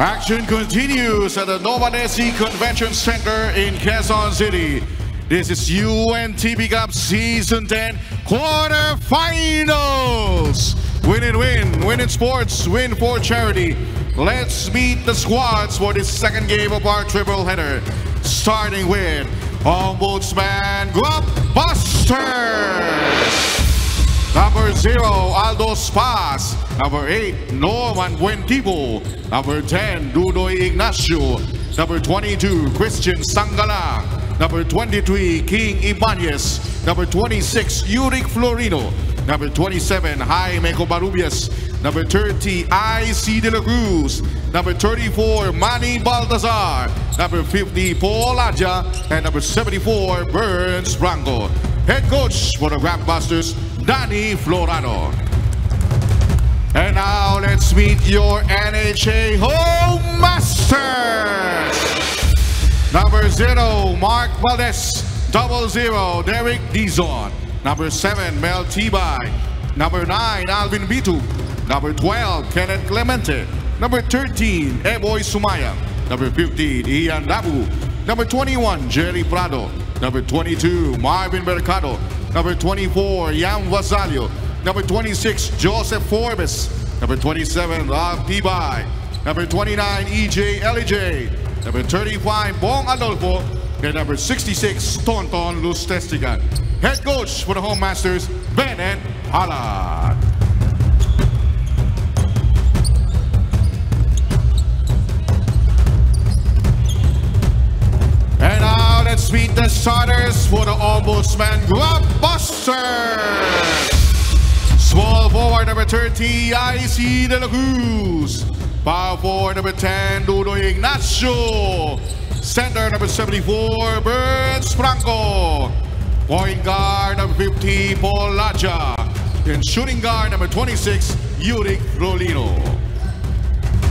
Action continues at the Novadeci Convention Center in Quezon City. This is UNTV Cup Season 10 quarterfinals. Win and win, win in sports, win for charity. Let's meet the squads for this second game of our triple header. Starting with Ombudsman Guap Busters. Number 0, Aldo Spas. Number 8, Norman Buentivo. Number 10, Dudoy Ignacio. Number 22, Christian Sangala. Number 23, King Ibanez. Number 26, Yurik Florino. Number 27, Jaime Cobarubias. Number 30, IC De La Cruz. Number 34, Manny Baltazar. Number 50, Paul Adja. And number 74, Burns Franco. Head coach for the Graftbusters, Danny Florano. And now let's meet your NHA Home Masters. Number zero, Mark Valdez. Double zero, Derek Dizon. Number seven, Mel Tibay. Number nine, Alvin Bitu. Number 12, Kenneth Clemente. Number 13, Eboy Sumaya. Number 15, Ian Dabu. Number 21, Jerry Prado. Number 22, Marvin Mercado. Number 24, Yam Basalio. Number 26, Joseph Forbes. Number 27, Rob Tibay. Number 29, EJ Elijah. Number 35, Bong Adolfo. And number 66, Tonton Luz Testigan. Head coach for the Home Masters, Bennett Palad. And now let's meet the starters for the Ombudsman Graftbusters. Small forward number 30, IC De La Cruz. Power forward number 10, Dudo Ignacio. Center number 74, Burns Franco. Point guard number 50, Paul Laja. And shooting guard number 26, Yurik Florino.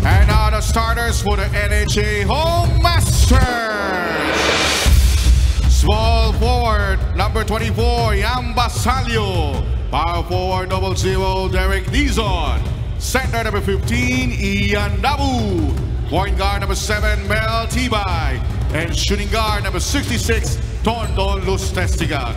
And now the starters for the NHA Home Masters. Small forward, number 24, Yam Basalio. Power forward, double zero, Derek Dizon. Center number 15, Ian Dabu. Point guard number 7, Mel Tibay. And shooting guard number 66, Tondon Luz Testiga.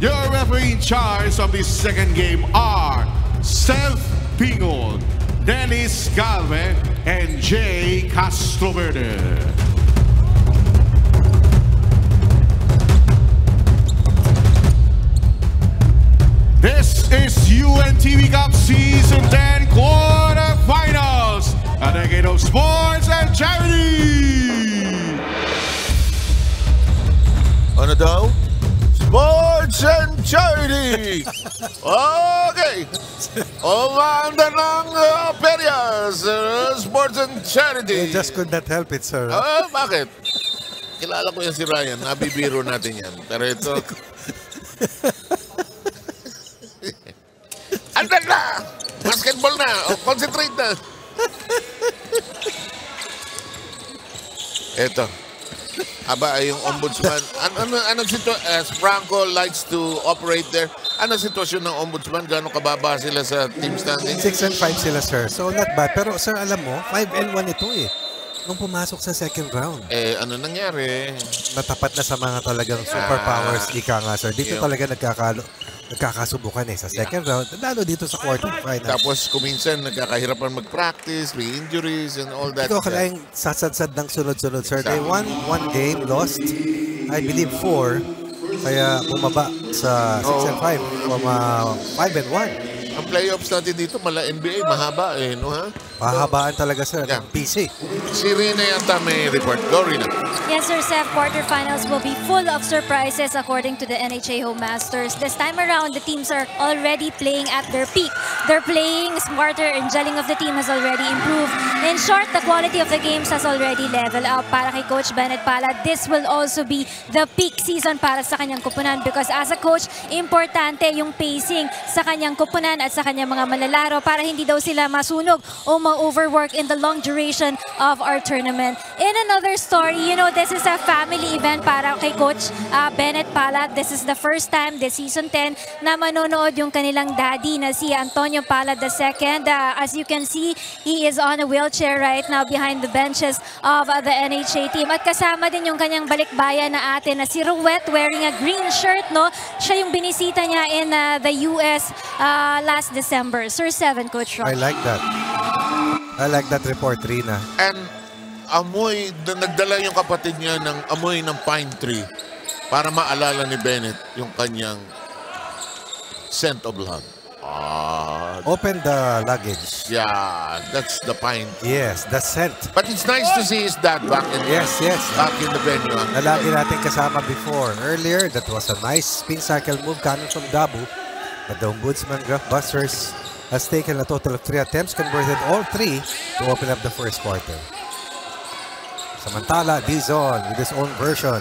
Your referee in charge of this second game are Seth Pingol, Dennis Galvin, and Jay Castroverde. This is UNTV Cup Season 10 quarterfinals, a decade of sports and charity. Ano daw? Sports and Charity! Okay! Umanda ng uh, Perias, uh, Sports and Charity. I just could not help it, sir. Ah, bakit? Kilala ko yan si Ryan. Nabibiro natin yan. Pero ito... Andan na! Basketball na! O, concentrate na! Ito. Aba, yung ombudsman. Ano, ano, anong sitwasyon? As Franco likes to operate there, anong sitwasyon ng ombudsman? Gano'ng kababa sila sa team standing? 6 and 5 sila, sir. So, not bad. Pero, sir, alam mo, 5 and 1 ito eh. Nung pumasok sa second round, Eh, ano nangyari? natapat na sa mga talagang superpowers, ika nga, sir. Dito Yeah. talaga nagkakalo, nagkakasubukan eh. Sa second round, lalo dito sa quarterfinals. Tapos kuminsan nagkakahirapan mag-practice, may injuries and all that. Ikaw kalaing sasadsad ng sunod-sunod, sir. They won one game, lost, I believe, four. Kaya bumaba sa 6 and 5 from 5 and 1. Ang playoffs natin dito, mala NBA, mahaba eh, no ha? Pahabaan talaga, sir, Yeah. ng PC. Si Rina yata may report. Go, Rina. Yes, sir, Seth, quarterfinals will be full of surprises according to the NHA Home Masters. This time around, the teams are already playing at their peak. They're playing smarter and gelling of the team has already improved. In short, the quality of the games has already leveled up. Para kay Coach Bennett Pala, this will also be the peak season para sa kanyang kupunan because as a coach, importante yung pacing sa kanyang kupunan at sa kanyang mga malalaro para hindi daw sila masunog o ma overwork in the long duration of our tournament. In another story, you know, this is a family event para kay Coach uh, Bennett Palad. This is the first time this season 10 na manonood yung kanilang daddy na si Antonio Palad II. Uh, as you can see, he is on a wheelchair right now behind the benches of uh, the NHA team. At kasama din yung kanyang balikbayan na ate na si Ruwet wearing a green shirt, no? Siya yung binisita niya in uh, the US uh, last December. Sir 7, Coach Rob. I like that. I like that report, Rina. And amoy, na- nagdala yung kapatid niya ng amoy ng pine tree para maalala ni Bennett yung kanyang scent of love. Ah, Open the luggage. yeah, that's the pine. Yes, the scent. But it's nice to see his dad back in Yes, yes. back in the venue. Na lagi natin kasama before. Earlier, that was a nice spin cycle move coming from Dabu. But the Ombudsman Graph Busters has taken a total of three attempts, converted all three to open up the first quarter. Samantala, Dizon with his own version.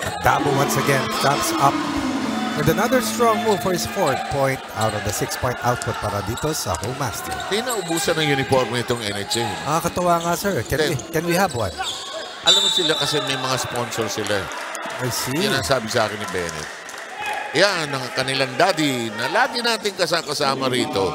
At Dabu once again jumps up with another strong move for his fourth point out of the six-point output para dito sa Home Master. Hindi na ubusan ng uniform itong NHA. Nakakatuwa nga sir. Can we, can we have one? Alam mo sila kasi may mga sponsor sila. I see. Yan ang sabi sa akin ni Bennett. Yan ang kanilang daddy na lagi nating kasama rito.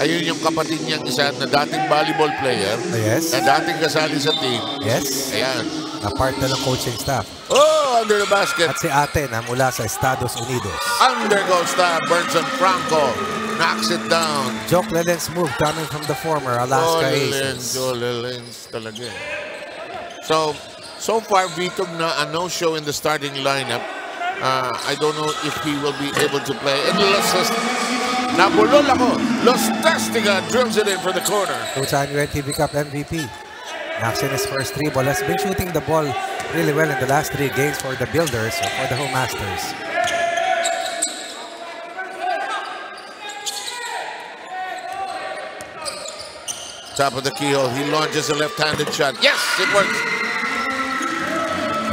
Ayun yung kapatid niyang isa na dating volleyball player Ah, yes. na dating kasali sa team. Yes. Ayan. Na part na ng coaching staff. Oh, under the basket. At si ate na mula sa Estados Unidos. Under goes the Bernson Franco. Knocks it down. Joke Lelens move coming from the former Alaska Jolens, Aces. Jolens talaga. eh. So, so far, Vitog na a no-show in the starting lineup. Uh, I don't know if he will be able to play. And Los Nabulol ako. Los Testiga drills it in for the corner. Two-time UNTV Cup MVP. Knocks in his first three ball. Has been shooting the ball really well in the last three games for the Builders or for the Home Masters. Top of the keyhole. He launches a left-handed shot. Yes, it works.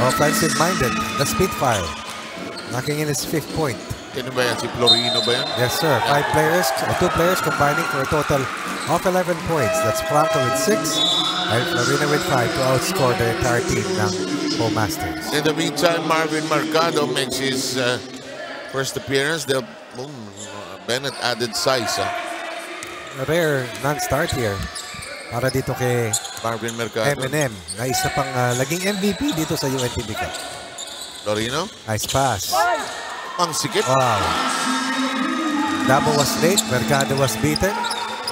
Offensive-minded. The Spitfire. Knocking in his fifth point. Sino ba yan? Si Florino ba yan? Yes, sir. Five players, uh, two players combining for a total of 11 points. That's Franco with six and Florina with five to outscore the entire team ng Home Masters. In the meantime, Marvin Mercado makes his uh, first appearance. They'll, boom, Bennett added size. ah. A rare non-start here para dito kay Marvin Mercado. M&M na isa pang uh, laging MVP dito sa UNTV Cup. Florino. Nice pass. Ang sikip. Wow. Dabo was late. Mercado was beaten.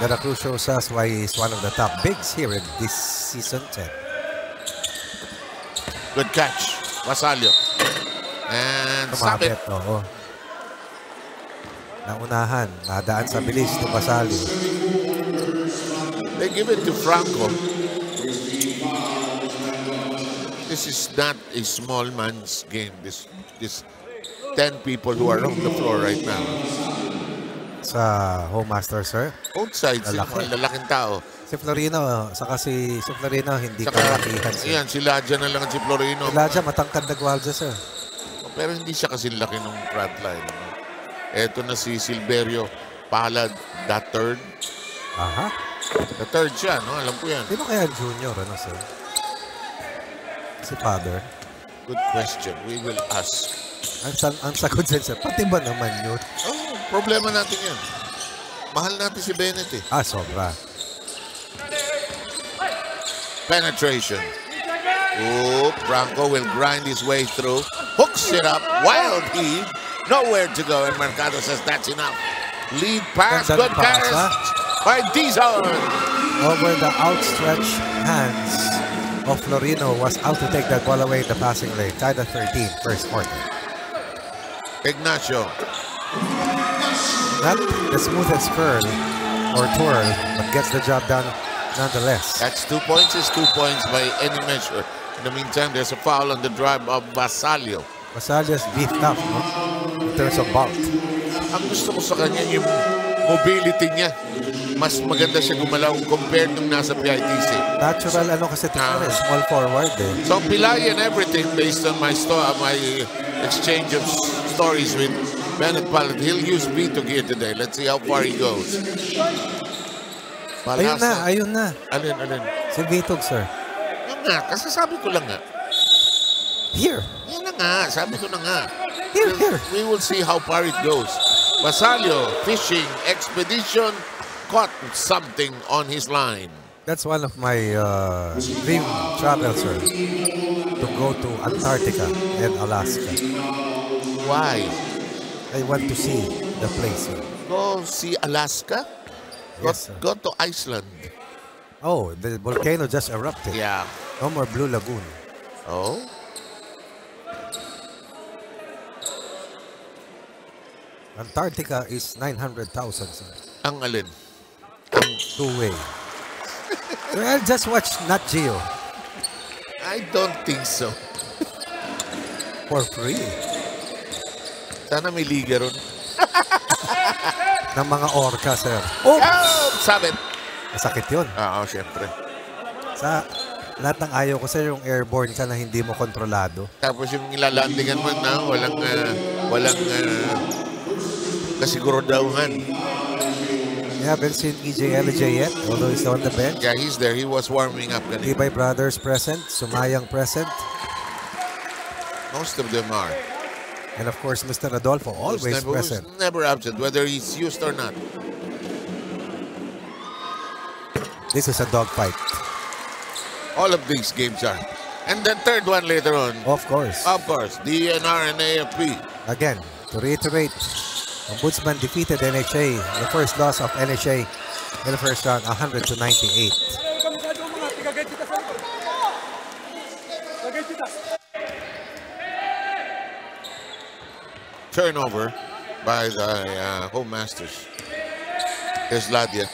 De La Cruz shows us why he's one of the top bigs here in this season 10. Good catch. Basalio. And stop it. Tumabit, oo. Naunahan, nadaan sa bilis to Basalio. They give it to Franco. This is not a small man's game. This this 10 people who are on the floor right now. Sa Home Master, sir. Both sides, yung Lalaki. mga lalaking tao. Si Florino, saka si, si Florino hindi Saka, kalakihan, sir. ayan, si Ladja na lang at si Florino. Elijah, matangkad na gwalda, sir. Pero hindi siya kasi laki ng front line. Ano? Eto na si Silverio Palad, the third. Aha. The third siya, no? Alam ko yan. Sino kaya junior, ano, sir? Si father. Good question. We will ask. Ang, san- ang sagot dyan, sir, pati ba naman yun? Oh, problema natin yan. Mahal natin si Bennett eh. Ah, sobra. Penetration. Oh, Franco will grind his way through. Hooks it up. Wild heave. Nowhere to go. And Mercado says that's enough. Lead pass. Good pass, pass by Dizon. Over the outstretched hands of Florino was out to take that ball away in the passing lane. Tied at 13, first quarter. Ignacio. Not the smoothest curl or twirl, but gets the job done nonetheless. That's two points is two points by any measure. In the meantime, there's a foul on the drive of Basalio. Basalio's beefed up, no? In terms of bulk. Ang gusto ko sa kanya yung mobility niya. Mas maganda siya gumalaw compared nung nasa PITC. Natural ano kasi eh, small forward eh. So Pilay and everything based on my sto- uh, my exchange of stories with Bennett Pallet. He'll use B to gear today. Let's see how far he goes. Ayun na, ayun na. Alin, alin. Si Vitog, sir. Yun nga, kasi sabi ko lang nga. Here. Yun na nga, sabi ko na nga. Here, here. We will see how far it goes. Basalio Fishing Expedition caught something on his line. That's one of my uh, dream travels, sir. To go to Antarctica and Alaska. Why? I want to see the place, sir. Go see Alaska? Go, Yes, sir. go to Iceland. Oh, the volcano just erupted. Yeah. No more Blue Lagoon. Oh? Antarctica is 900,000, sir. Ang alin? Two-way. well, just watch Nat Geo I don't think so. for free. Sana may liga ron. Ng mga orca, sir. Oh! Oh, sabit. Masakit yun. Oo, syempre. Sa lahat ng ayaw ko, sir, yung airborne ka na hindi mo kontrolado. Tapos yung ilalandingan mo na walang uh, walang uh, kasiguraduhan. You haven't seen EJ LJ yet, although he's on the bench. Yeah, he's there. He was warming up. Tibay Brothers present, Sumayang present, Most of them are. and of course, Mr. Adolfo always never, present. never absent, whether he's used or not. This is a dogfight. All of these games are. And then third one later on, Of course. of course, DNR and AFP. Again, to reiterate, Ombudsman defeated NHA. The first loss of NHA in the first round, 100 to 98. Turnover by the uh, home masters. Here's Ladia.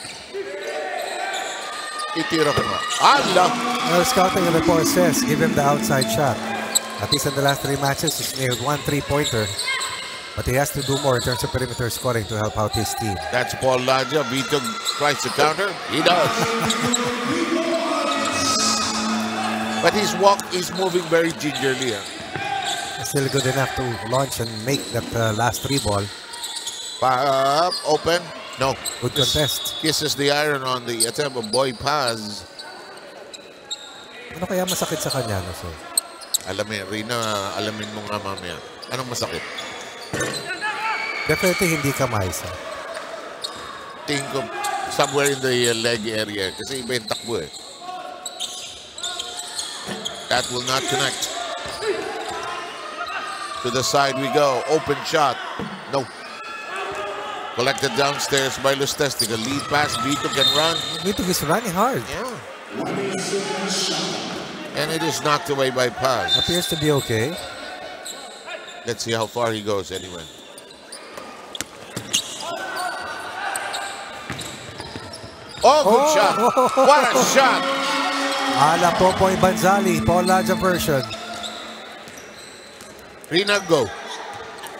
Itira ko nga. Allah! Well, scouting report says give him the outside shot. At least in the last three matches, he's nailed one three-pointer. But he has to do more in terms of perimeter scoring to help out his team. That's Paul Ladia. Vito tries to counter. He does. but his walk is moving very gingerly. ah. Still good enough to launch and make that uh, last three ball. Up, open. No. Good Just contest. Kisses the iron on the attempt of Boy Paz. Ano kaya masakit sa kanya, no, sir? Alamin, Rina, alamin mo nga mamaya. Anong masakit? Definitely hindi kamay, sir. Tingin ko somewhere in the uh, leg area kasi iba yung takbo eh. That will not connect. To the side we go. Open shot. No. Collected downstairs by Lustestica. Lead pass. Vito can run. Vito is running hard. Yeah. And it is knocked away by Paz. Appears to be okay. Let's see how far he goes anyway. Oh, good Oh! shot. What a shot. Ala Popoy Banzali, Paul Laja version. Rina, go.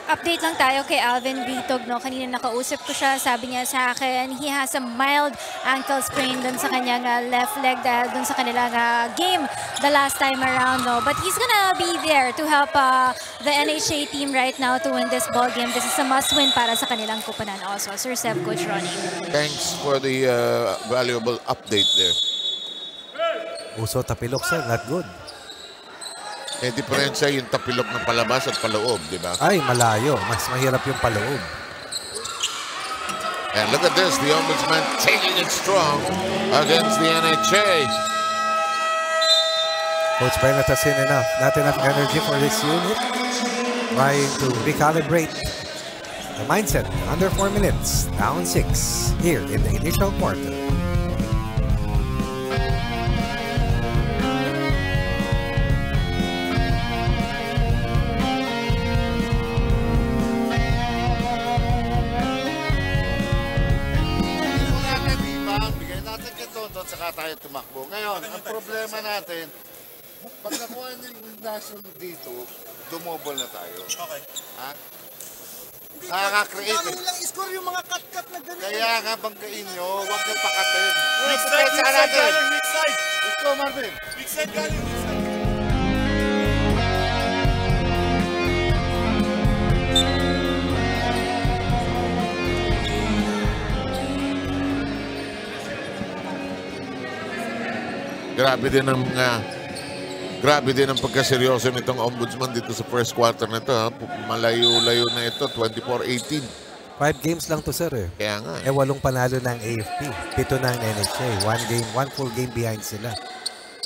Update lang tayo kay Alvin Vitog. No? Kanina nakausap ko siya. Sabi niya sa akin, he has a mild ankle sprain dun sa kanyang uh, left leg dahil dun sa kanilang uh, game the last time around. No? But he's gonna be there to help uh, the NHA team right now to win this ball game. This is a must-win para sa kanilang kupanan also. Sir Seb, Coach Ronnie. Thanks for the uh, valuable update there. Uso tapilok, sir. Not good. Eh, diferensya yung tapilok ng palabas at paloob, di ba? Ay, malayo. Mas mahirap yung paloob. And look at this, the Ombudsman taking it strong against the NHA. Coach Bennett has seen enough. Not enough energy for this unit. Trying to recalibrate the mindset. Under four minutes. Down six. Here in the initial quarter. Tayo tumakbo. Ngayon, ang problema natin, pag nakuha ng Ignacio dito, dumobol na tayo. Okay. Ha? Nakaka-create Dami eh. lang score yung mga cut-cut na ganito. Kaya nga banggain nyo, huwag nyo pakatin. Weak side, weak side weak side. Let's go, Marvin. Weak side galing, weak side. Grabe din ang ah, grabe din ang pagkaseryoso nitong ombudsman dito sa first quarter na ito. Malayo-layo na ito, 24-18. Five games lang to, sir. Eh. Kaya nga. Eh, walong panalo ng AFP. Pito ng NHA. One game, one full game behind sila.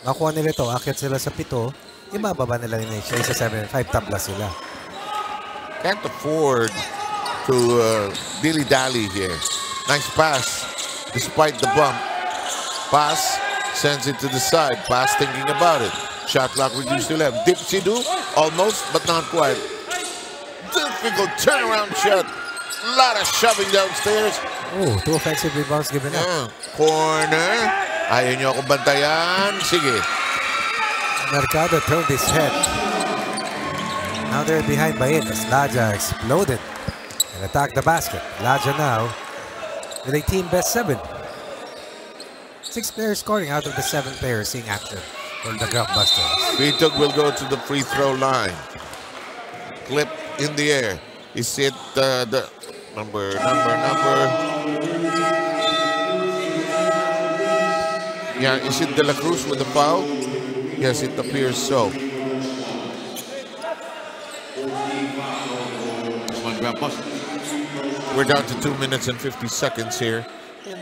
Nakuha nila ito, akit sila sa pito, ibababa nila ng NHA sa 7-5, tabla sila. Can't afford to uh, dilly-dally here. Nice pass, despite the bump. Pass, sends it to the side. Pass thinking about it. Shot clock reduced to 11. Dipsy do, almost, but not quite. Difficult turnaround shot. A lot of shoving downstairs. Oh, two offensive rebounds given up. Yeah. Corner. Ayaw niyo akong bantayan. Sige. Mercado turned his head. Now they're behind by it as Laja exploded and attacked the basket. Laja now with a team best seven. Six players scoring out of the seven players seeing action from the Graftbusters. Vitug will go to the free throw line. Clip in the air. Is it uh, the number, number, number? Yeah, is it De La Cruz with the foul? Yes, it appears so. We're down to two minutes and 50 seconds here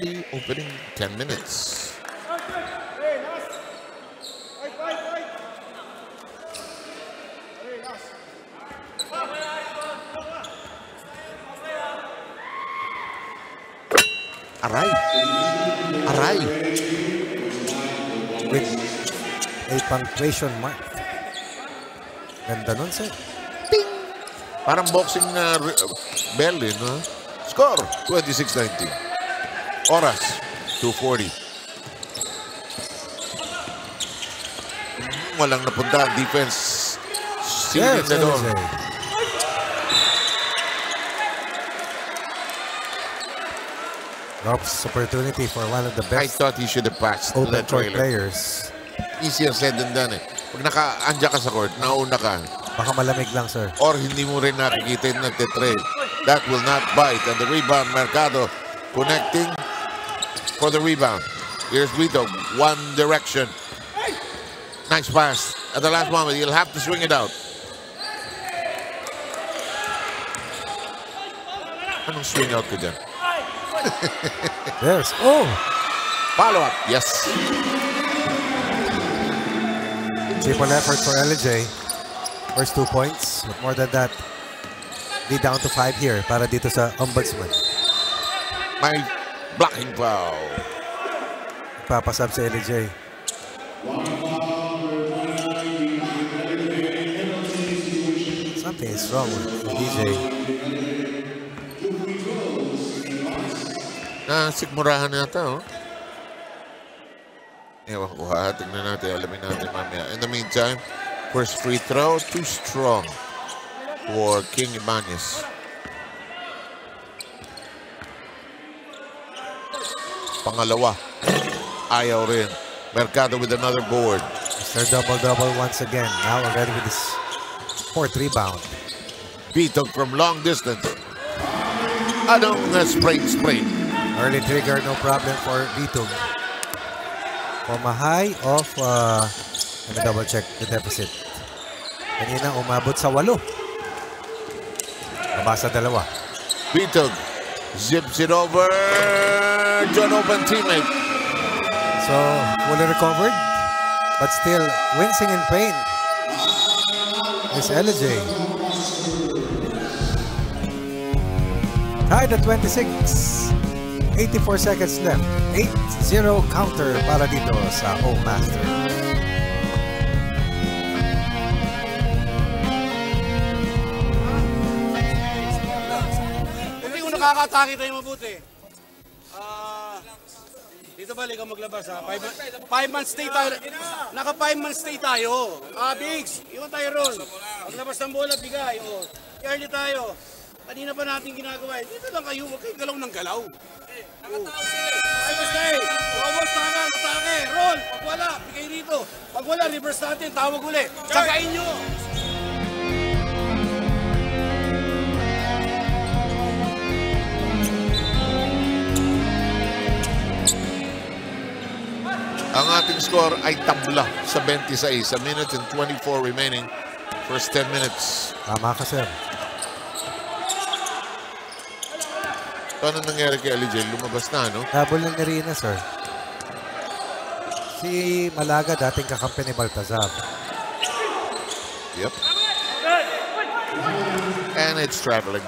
the opening 10 minutes. Aray. Aray. with a punctuation mark. Ganda nun, sir. Parang boxing na uh, bell eh, no? Score, 26-19. Oras, 240. Walang napunta. Defense. Sealed Yes, the door. LJ. Drops opportunity for one of the I best thought he should have passed to open the court players. Easier said than done eh. Pag naka-andya ka sa court, nauna ka, Baka malamig lang, sir. or hindi mo rin nakikita yung nagtitrail. That will not bite. And the rebound, Mercado connecting for the rebound. Here's Vito, one direction. Nice pass. At the last moment, he'll have to swing it out. Anong swing out ko dyan? yes. oh! Follow up. Yes. Triple effort for LJ. First two points. But more than that, be down to five here para dito sa Ombudsman. My blocking foul. Papasab si LJ. Something is wrong with DJ. Na sikmurahan yata, oh. Ewan ko ha, tignan natin, alamin natin mamaya. In the meantime, first free throw, too strong for King Ibanez. Pangalawa, ayaw rin. Mercado with another board. Mr. Double-double once again. Now already with his fourth rebound. Bitog from long distance. Anong uh, sprain, sprain? Early trigger, no problem for Vitug. From a high of, uh, let me double check the deficit. Kanina umabot sa walo. Nabasa dalawa. Bitog zips it over to an open teammate. So, fully recovered, but still wincing in pain. Is LJ. Tied at 26. 84 seconds left. 8-0 counter para dito sa Home Master. Nakakatake tayo mabuti. Ah, dito ba ikaw maglabas ha? Five, five months stay tayo. Naka five months stay tayo. Ah, Bigs, iwan tayo ron. Paglabas ng bola, bigay. O, early tayo. Kanina pa natin ginagawa. eh. Dito lang kayo, huwag kayong galaw ng galaw. Nakatao sila. Five months stay. Almost tama, atake. Roll. Pag wala, bigay rito. Pag wala, reverse natin. Tawag uli. Tsagain nyo. Ating score ay tabla sa 26. A minute and 24 remaining. First 10 minutes. Tama ka, sir. So, ano nangyari kay Ali Jane? Lumabas na, no? Double na ni Rina, sir. Si Malaga, dating kakampi ni Baltazar. Yep. And it's traveling.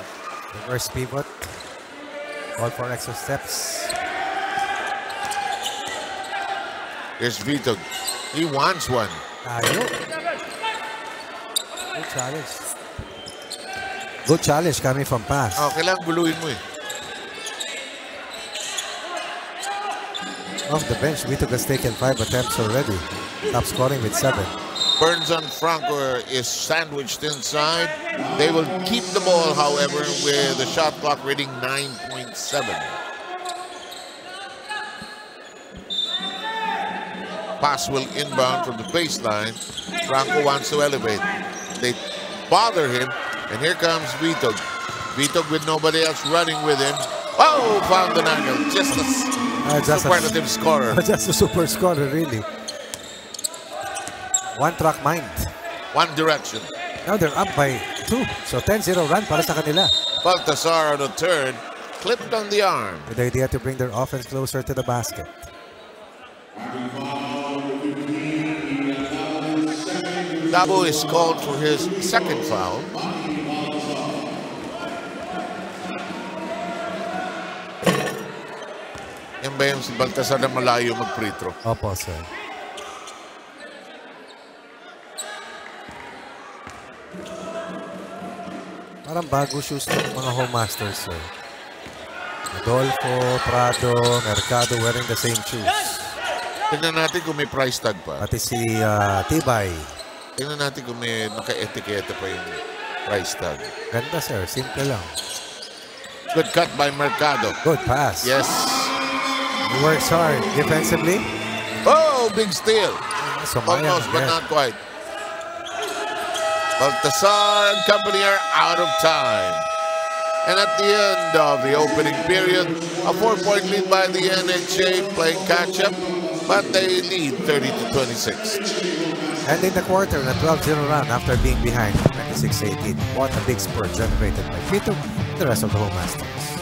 Reverse pivot. All for extra steps. Here's Vito. He wants one. Good challenge. Good challenge coming from pass. Oh, kailangan guluhin mo eh. Off the bench, Vito has taken five attempts already. Top scoring with seven. Burns on Franco is sandwiched inside. They will keep the ball, however, with the shot clock reading 9.7. Pass will inbound from the baseline. Franco wants to elevate. They bother him, and here comes Vito. Vito with nobody else running with him. Oh, found an angle. Just a Uh, just, a, superlative scorer. just a super scorer, really. One track mind. One direction. Now they're up by two. So 10-0 run para sa kanila. Baltasar on the turn, clipped on the arm. With the idea to bring their offense closer to the basket. Dabu is called for his second foul. Yan ba yung si Baltasar na malayo mag-free throw? Opo, sir. Parang bago shoes ng mga home masters, sir. Adolfo, Prado, Mercado wearing the same shoes. Tingnan natin kung may price tag pa. Pati si ah, Tibay. Tingnan natin kung may naka-etiketa pa yung price tag. Ganda, sir. Simple lang. Good cut by Mercado. Good pass. Yes. He works hard. Defensively, Oh, big steal. Sumaya. Almost, but not quite. Baltasar and company are out of time. And at the end of the opening period, a four-point lead by the NHA playing catch-up, but they lead 30 to 26. Ending the quarter in a 12-0 run after being behind 26-18. What a big spurt generated by Vito and the rest of the home masters.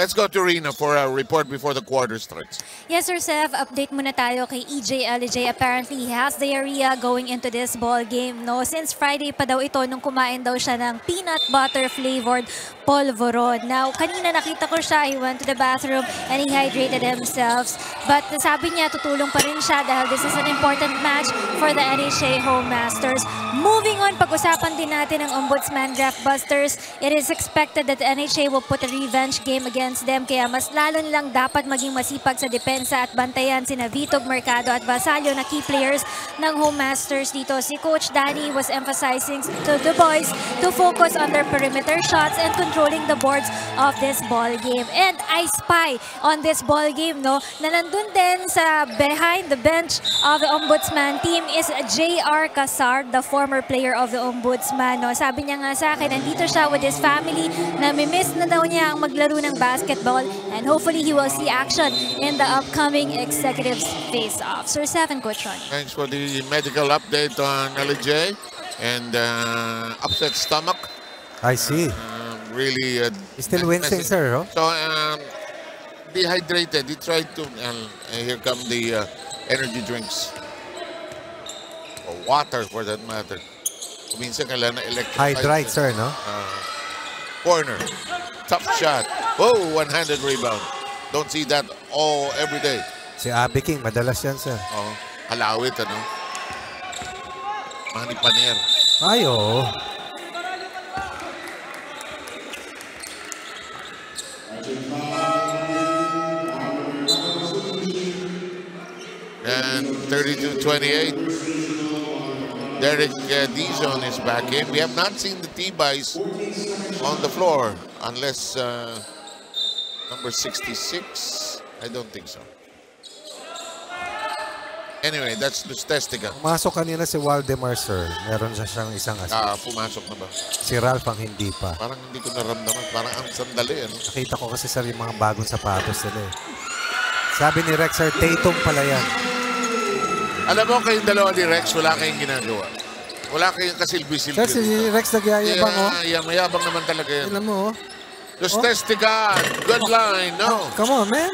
Let's go to Rina for a report before the quarter starts. Yes, Sir Sev, update muna tayo kay E EJ LJ. Apparently, he has diarrhea going into this ball game. No? Since Friday pa daw ito nung kumain daw siya ng peanut butter flavored polvoron. Now, kanina nakita ko siya, he went to the bathroom and he hydrated himself. But sabi niya, tutulong pa rin siya dahil this is an important match for the NHA Home Masters. Moving on, pag-usapan din natin ang Ombudsman Draft Busters. It is expected that the NHA will put a revenge game against them kaya mas lalo nilang dapat maging masipag sa depensa at bantayan sina Vitog Mercado at Vasallo na key players ng Home Masters dito. Si Coach Danny was emphasizing to the boys to focus on their perimeter shots and controlling the boards of this ball game. And I spy on this ball game no na nandun din sa behind the bench of the Ombudsman team is J.R. Casar, the former player of the Ombudsman. No? Sabi niya nga sa akin, nandito siya with his family na miss na daw niya ang maglaro ng basketball and hopefully he will see action in the upcoming executives face-off. Sir Seven, Coach Ron. Thanks for the medical update on LJ and uh, upset stomach. I see. Um, really. Uh, still wincing, sir. Oh? So, um, dehydrated. He tried to, and here come the uh, energy drinks. Or water, for that matter. Minsan kailangan na electrolyte. Hydrate, sir, no? Uh, corner. Tough shot. Oh, one-handed rebound. Don't see that all every day. Si Abby King, madalas yan, sir. Oh, halawit, ano? Manny Paner. Ay, oo. And 32-28. Derek uh, Dizon is back in. We have not seen the T-Bies on the floor unless uh, number 66. I don't think so. Anyway, that's Lustestica. Pumasok kanina si Waldemar, sir. Meron siya siyang isang assist. Ah, pumasok na ba? Si Ralph ang hindi pa. Parang hindi ko naramdaman. Parang ang sandali, ano? Nakita ko kasi sir yung mga bagong sapatos nila eh. Sabi ni Rex, sir, Tatum pala yan. Alam mo, kayong dalawa ni Rex, wala kayong ginagawa. Wala kayong kasilbi-silbi. Sir, si Rex nagyayabang oh. Yeah, yeah, mayabang naman talaga yan. Tignan mo oh. Lustestica, good line, no? Come on, man.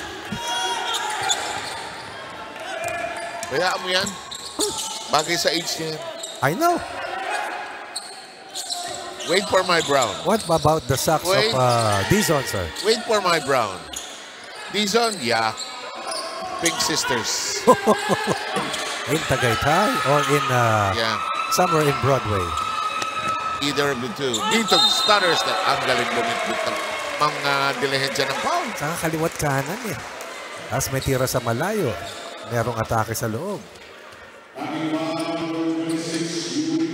Bayaan mo yan. Bagay sa age niya yan. I know. Wait for my brown. What about the socks Wait. of uh, Dizon, sir? Wait for my brown. Dizon, yeah. Pink Sisters. In Tagaytay or in uh, Yeah. somewhere in Broadway? Either of the two. Dito, stutters na ang galing bumitbit ng mga dilihensya ng pound. Saka kaliwat kanan eh. Tapos may tira sa malayo. Merong atake sa loob.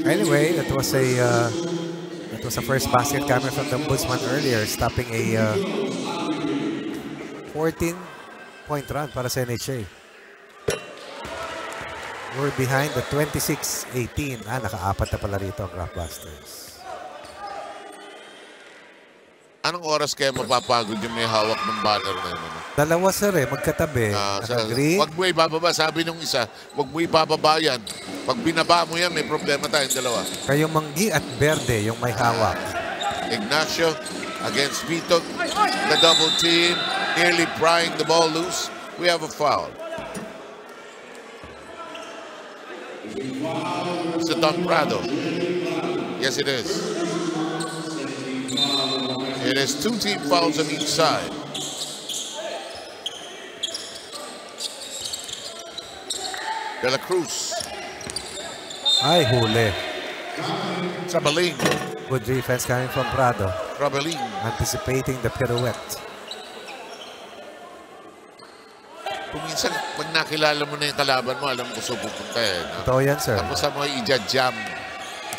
Anyway, that was a uh, that was a first basket coming from the Ombudsman earlier, stopping a uh, 14 point run para sa NHA. We're behind the 26-18. Ah, nakaapat na pala rito ang Rockbusters. Anong oras kaya mapapagod yung may hawak ng banner na yun? ano? Dalawa sir eh, magkatabi. Ah, sa-. Wag mo ibababa. Sabi nung isa, wag mo ibababa yan. Pag binaba mo yan, may problema tayong dalawa. Kayong Manggi at Verde, yung may hawak. Ignacio against Vito. The double team nearly prying the ball loose. We have a foul. It's a Don Prado. Yes, it is. It is two team fouls on each side. De La Cruz. Ay, huli. Trabaling. Good defense coming from Prado. Trabaling. Anticipating the pirouette. Kung minsan, pag nakilala mo na yung kalaban mo, alam ko saan pupunta eh. No? Ito yan, sir. Tapos sa mo i-jam.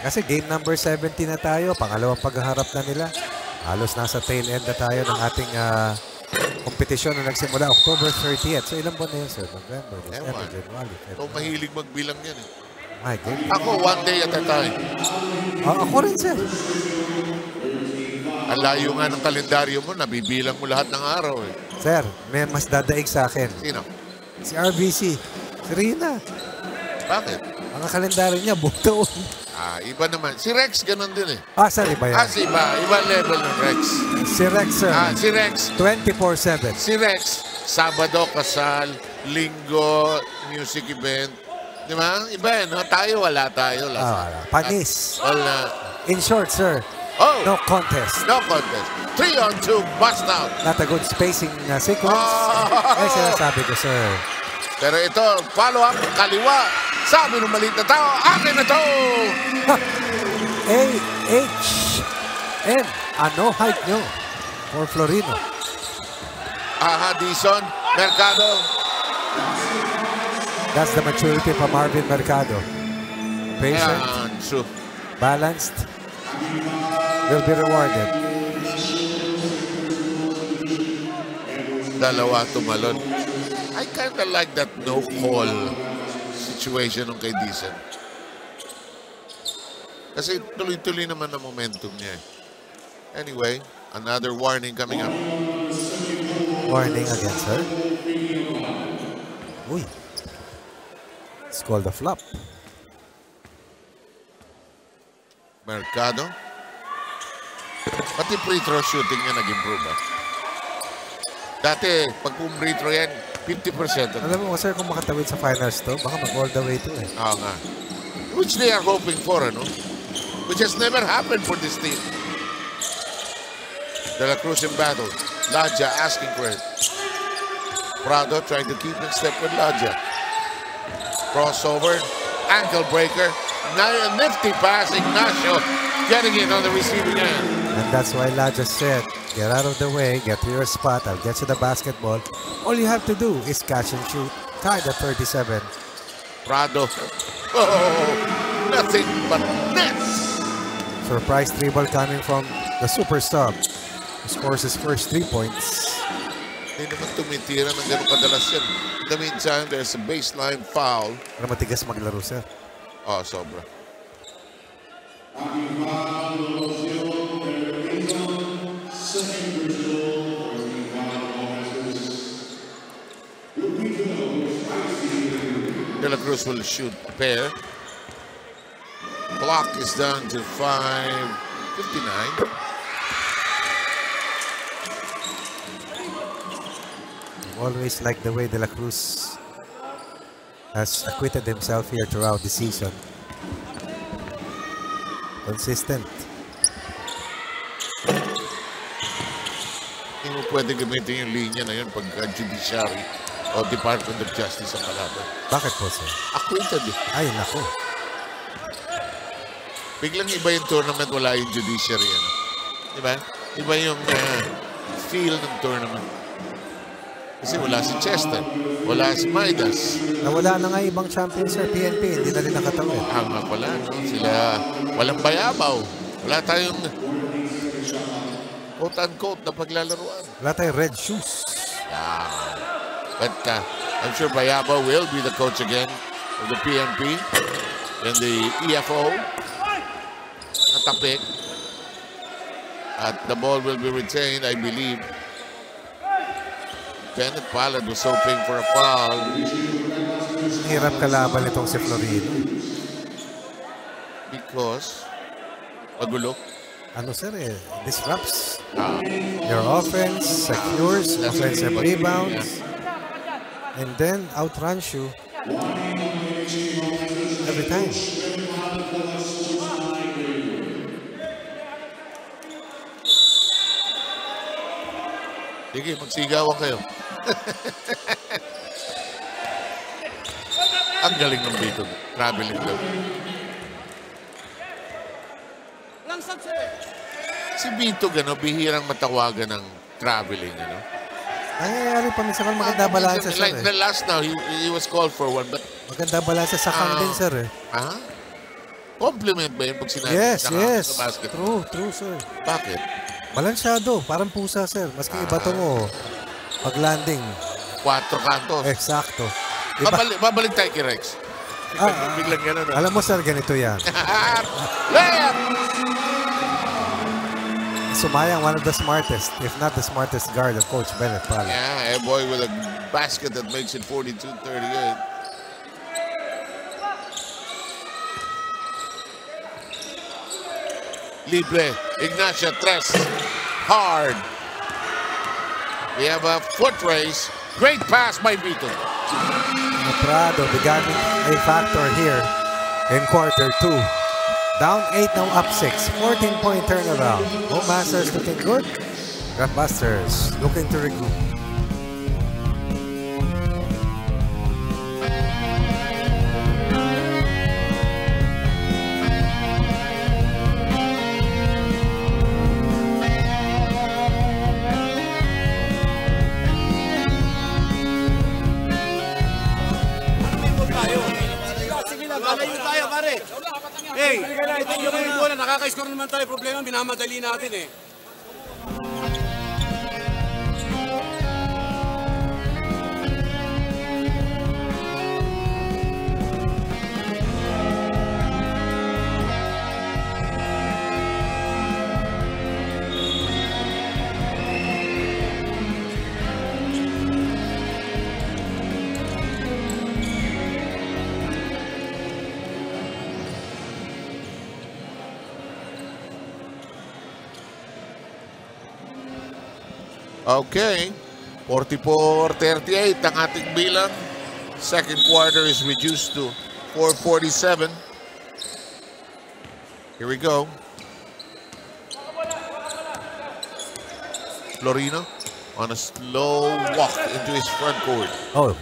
Kasi game number 70 na tayo. Pangalawang pagharap na nila. Halos nasa tail end na tayo ng ating kompetisyon na nagsimula October 30th. So ilang buwan na yun, sir? November, December. January, February. mahilig magbilang yan eh. My goodness. Ako, one day at a time. Ah, ako rin, sir. Ang layo nga ng kalendaryo mo, nabibilang mo lahat ng araw eh. Sir, may mas dadaig sa akin. Sino? Si RBC. Si Rina. Bakit? Ang kalendaryo niya, buong taon. Ah, iba naman. Si Rex, ganun din eh. Ah, sir, iba yan. Ah, si iba. Iba level ng Rex. Si Rex, sir. Ah, si Rex. 24-7. Si Rex, Sabado, kasal, linggo, music event. Di ba? Iba eh, no? Tayo, wala tayo. Wala. Ah, wala. Panis. Wala. In short, sir, Oh! no contest. No contest. Three on two, bust out. Not a good spacing uh, sequence. Ah! Ay, sinasabi ko, sir. Pero ito, follow up, kaliwa. Sabi ng maliit na tao, akin na to! A-H-N. Ano height nyo? For Florino. Aha, Dison, Mercado. That's the maturity from Marvin Mercado. Patient, balanced, will be rewarded. dalawa tumalon. I kinda like that no call situation ng kay Dison. Kasi tuloy-tuloy naman ang momentum niya. eh. Anyway, another warning coming up. Warning again, sir. Uy. It's called a flop. Mercado. Pati free throw shooting niya nag-improve. ah. Dati, pag pum free throw yan, 50%. Ano? Alam mo, sir, kung makatawid sa finals to, baka mag-all the way to eh. Oo nga. Which they are hoping for, ano? Which has never happened for this team. De La Cruz in battle. Laja asking for it. Prado trying to keep in step with Laja. Crossover. Ankle breaker. Nifty pass. Ignacio getting it on the receiving end. And that's why La just said, get out of the way, get to your spot, I'll get you the basketball. All you have to do is catch and shoot. Tied at 37. Prado. Oh, nothing but nets. Surprise three ball coming from the super sub. Scores his first three points. Hindi naman tumitira ng gano'ng kadalas yan. In the meantime, there's a baseline foul. Para matigas maglaro, sir. Oh, sobra. De La Cruz will shoot a pair. Clock is down to 5.59. Always like the way De La Cruz has acquitted himself here throughout the season. Consistent. Hindi mo pwede gamitin yung linya na yun pagka judiciary o Department of Justice ang kalaban. Bakit po, sir? Acquitted eh. Ay, nako. Biglang iba yung tournament, wala yung judiciary. Ano? Di ba? Iba yung uh, feel ng tournament. Kasi wala si Chester, wala si Midas. Nawala na nga ibang champion, sir. PNP, hindi na rin nakatawid. Tama pala, no? Sila walang bayabaw. Wala tayong quote-unquote na paglalaruan. Wala tayong red shoes. Yeah. But uh, I'm sure Bayaba will be the coach again of the PNP and the EFO. Natapik. At the ball will be retained, I believe. Bennett Palad was hoping for a foul. Hirap kalaban itong si Florino. because magulo. Ano, sir, eh, disrupts Ah, your offense, secures offensive rebounds, and then outruns you every time. Sige, magsigawan kayo. Ang galing ng dito. Traveling daw. Si Vito, gano, bihirang matawagan ng traveling, ano? Nangyayari pa minsan kan maganda balansa, sir. Like the Eh. last now, he, he was called for one, but, Maganda balansa sa kang Ah. din, sir. Eh. ah? Compliment ba yun pag sinabi Yes, sa, yes. sa basket? True, true, sir. Bakit? Balansyado, parang pusa, sir. Maski iba to mo, pag landing, Quatro kantos. eksakto. Iba, Babalik, babalik tayo kay Rex. Ah, Biglang gano'n. no? alam mo, sir, ganito yan. Layup! Sumayang one of the smartest, if not the smartest guard of Coach Bennett, pala. Yeah, a boy with a basket that makes it 42-38. Libre, Ignacia Tres, hard. We have a foot race. Great pass by Vito. Prado becoming a factor here in quarter two. Down 8, now up 6. 14 point turnaround. Home Masters looking good. Graftbusters looking to regroup. Tayo. Problema, minamadali natin eh. Okay. 44-38 ang ating bilang. Second quarter is reduced to 447. Here we go. Florino on a slow walk into his front court. Oh.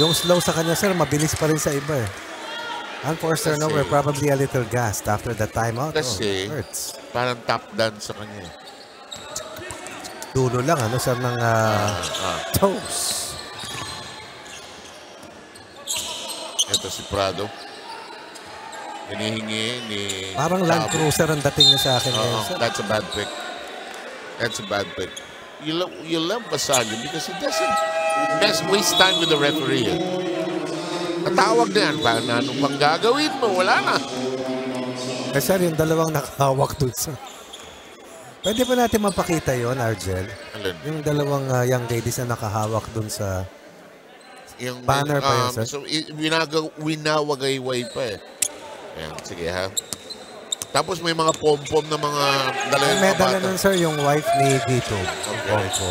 Yung slow sa kanya, sir, mabilis pa rin sa iba eh. Unforced turnover, probably a little gassed after the timeout. Kasi- oh, hurts. Parang top down sa kanya. eh. Dulo lang, ano, sir, ng Ah, toes. ito si Prado. Hinihingi ni... Parang Land. Cruiser ang dating niya sa akin ngayon, Oo, sir. that's a bad pick. That's a bad pick. you love, you love Basalio because he doesn't best waste time with the referee. Eh. Natawag na yan. Paano anong pang gagawin mo? Wala na. Eh sir, yung dalawang nakahawak dun sa... Pwede ba natin mapakita yon Argel? Alin? Yung dalawang uh, young ladies na nakahawak dun sa... Yung, Banner pa yun, um, sir? So, winagaw, winawagayway pa eh. Ayan, sige ha. Tapos may mga pom-pom na mga dala yung mga medal bata. nun sir, yung wife ni Vito. Okay. Opo.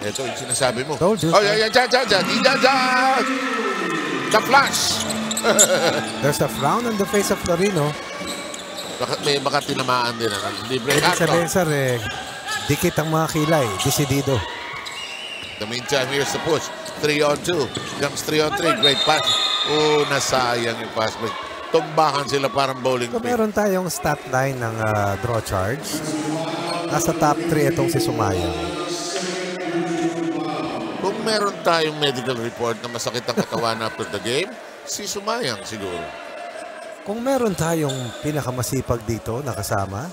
Ito yung sinasabi mo. Told you, Oh, sir. yeah, yeah, dyan, dyan, dyan, dyan, dyan. The flash. There's a frown on the face of Florino. Baka, may baka tinamaan din. Ano? Libre Ibig sabihin sir, eh, dikit ang mga kilay. Desidido. The meantime, here's the push. 3 on 2. Comes 3 on 3. Great pass. Oh, nasayang yung pass break. Tumbakan sila parang bowling So pin. meron tayong stat line ng ah, draw charge. Nasa top 3 itong si Sumayang. Kung meron tayong medical report na masakit ang katawan after the game, si Sumayang siguro. Kung meron tayong pinakamasipag dito na kasama,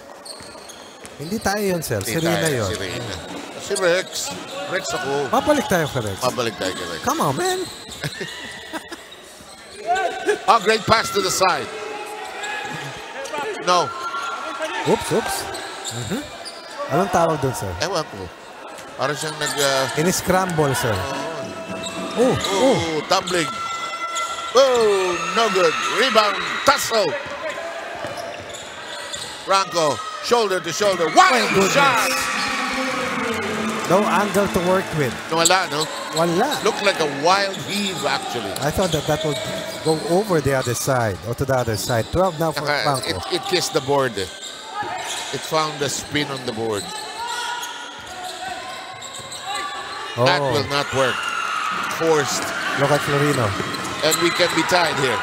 hindi tayo yun, sir. Si Hindi Rina tayo, yun. Si Rina. Si Rex. Rex ako. Babalik tayo kay Rex. Mabalik tayo kay Rex. Come on, man. Oh, great pass to the side. No. Oops, oops. Mhm. Anong tawag doon, sir? Ewan ko. Parang siyang nag... Uh, In-scramble, sir. Oh, oh. oh, tumbling. Oh, no good. Rebound. Tasso. Franco. Shoulder to shoulder. Wild goodness. shot. No angle to work with. No, Wala, no? Wala. Looked like a wild heave, actually. I thought that that would go over the other side or to the other side. 12 now for Franco. it, it kissed the board. It found a spin on the board. That Oh, will not work. Forced. look at Florino. And we can be tied here.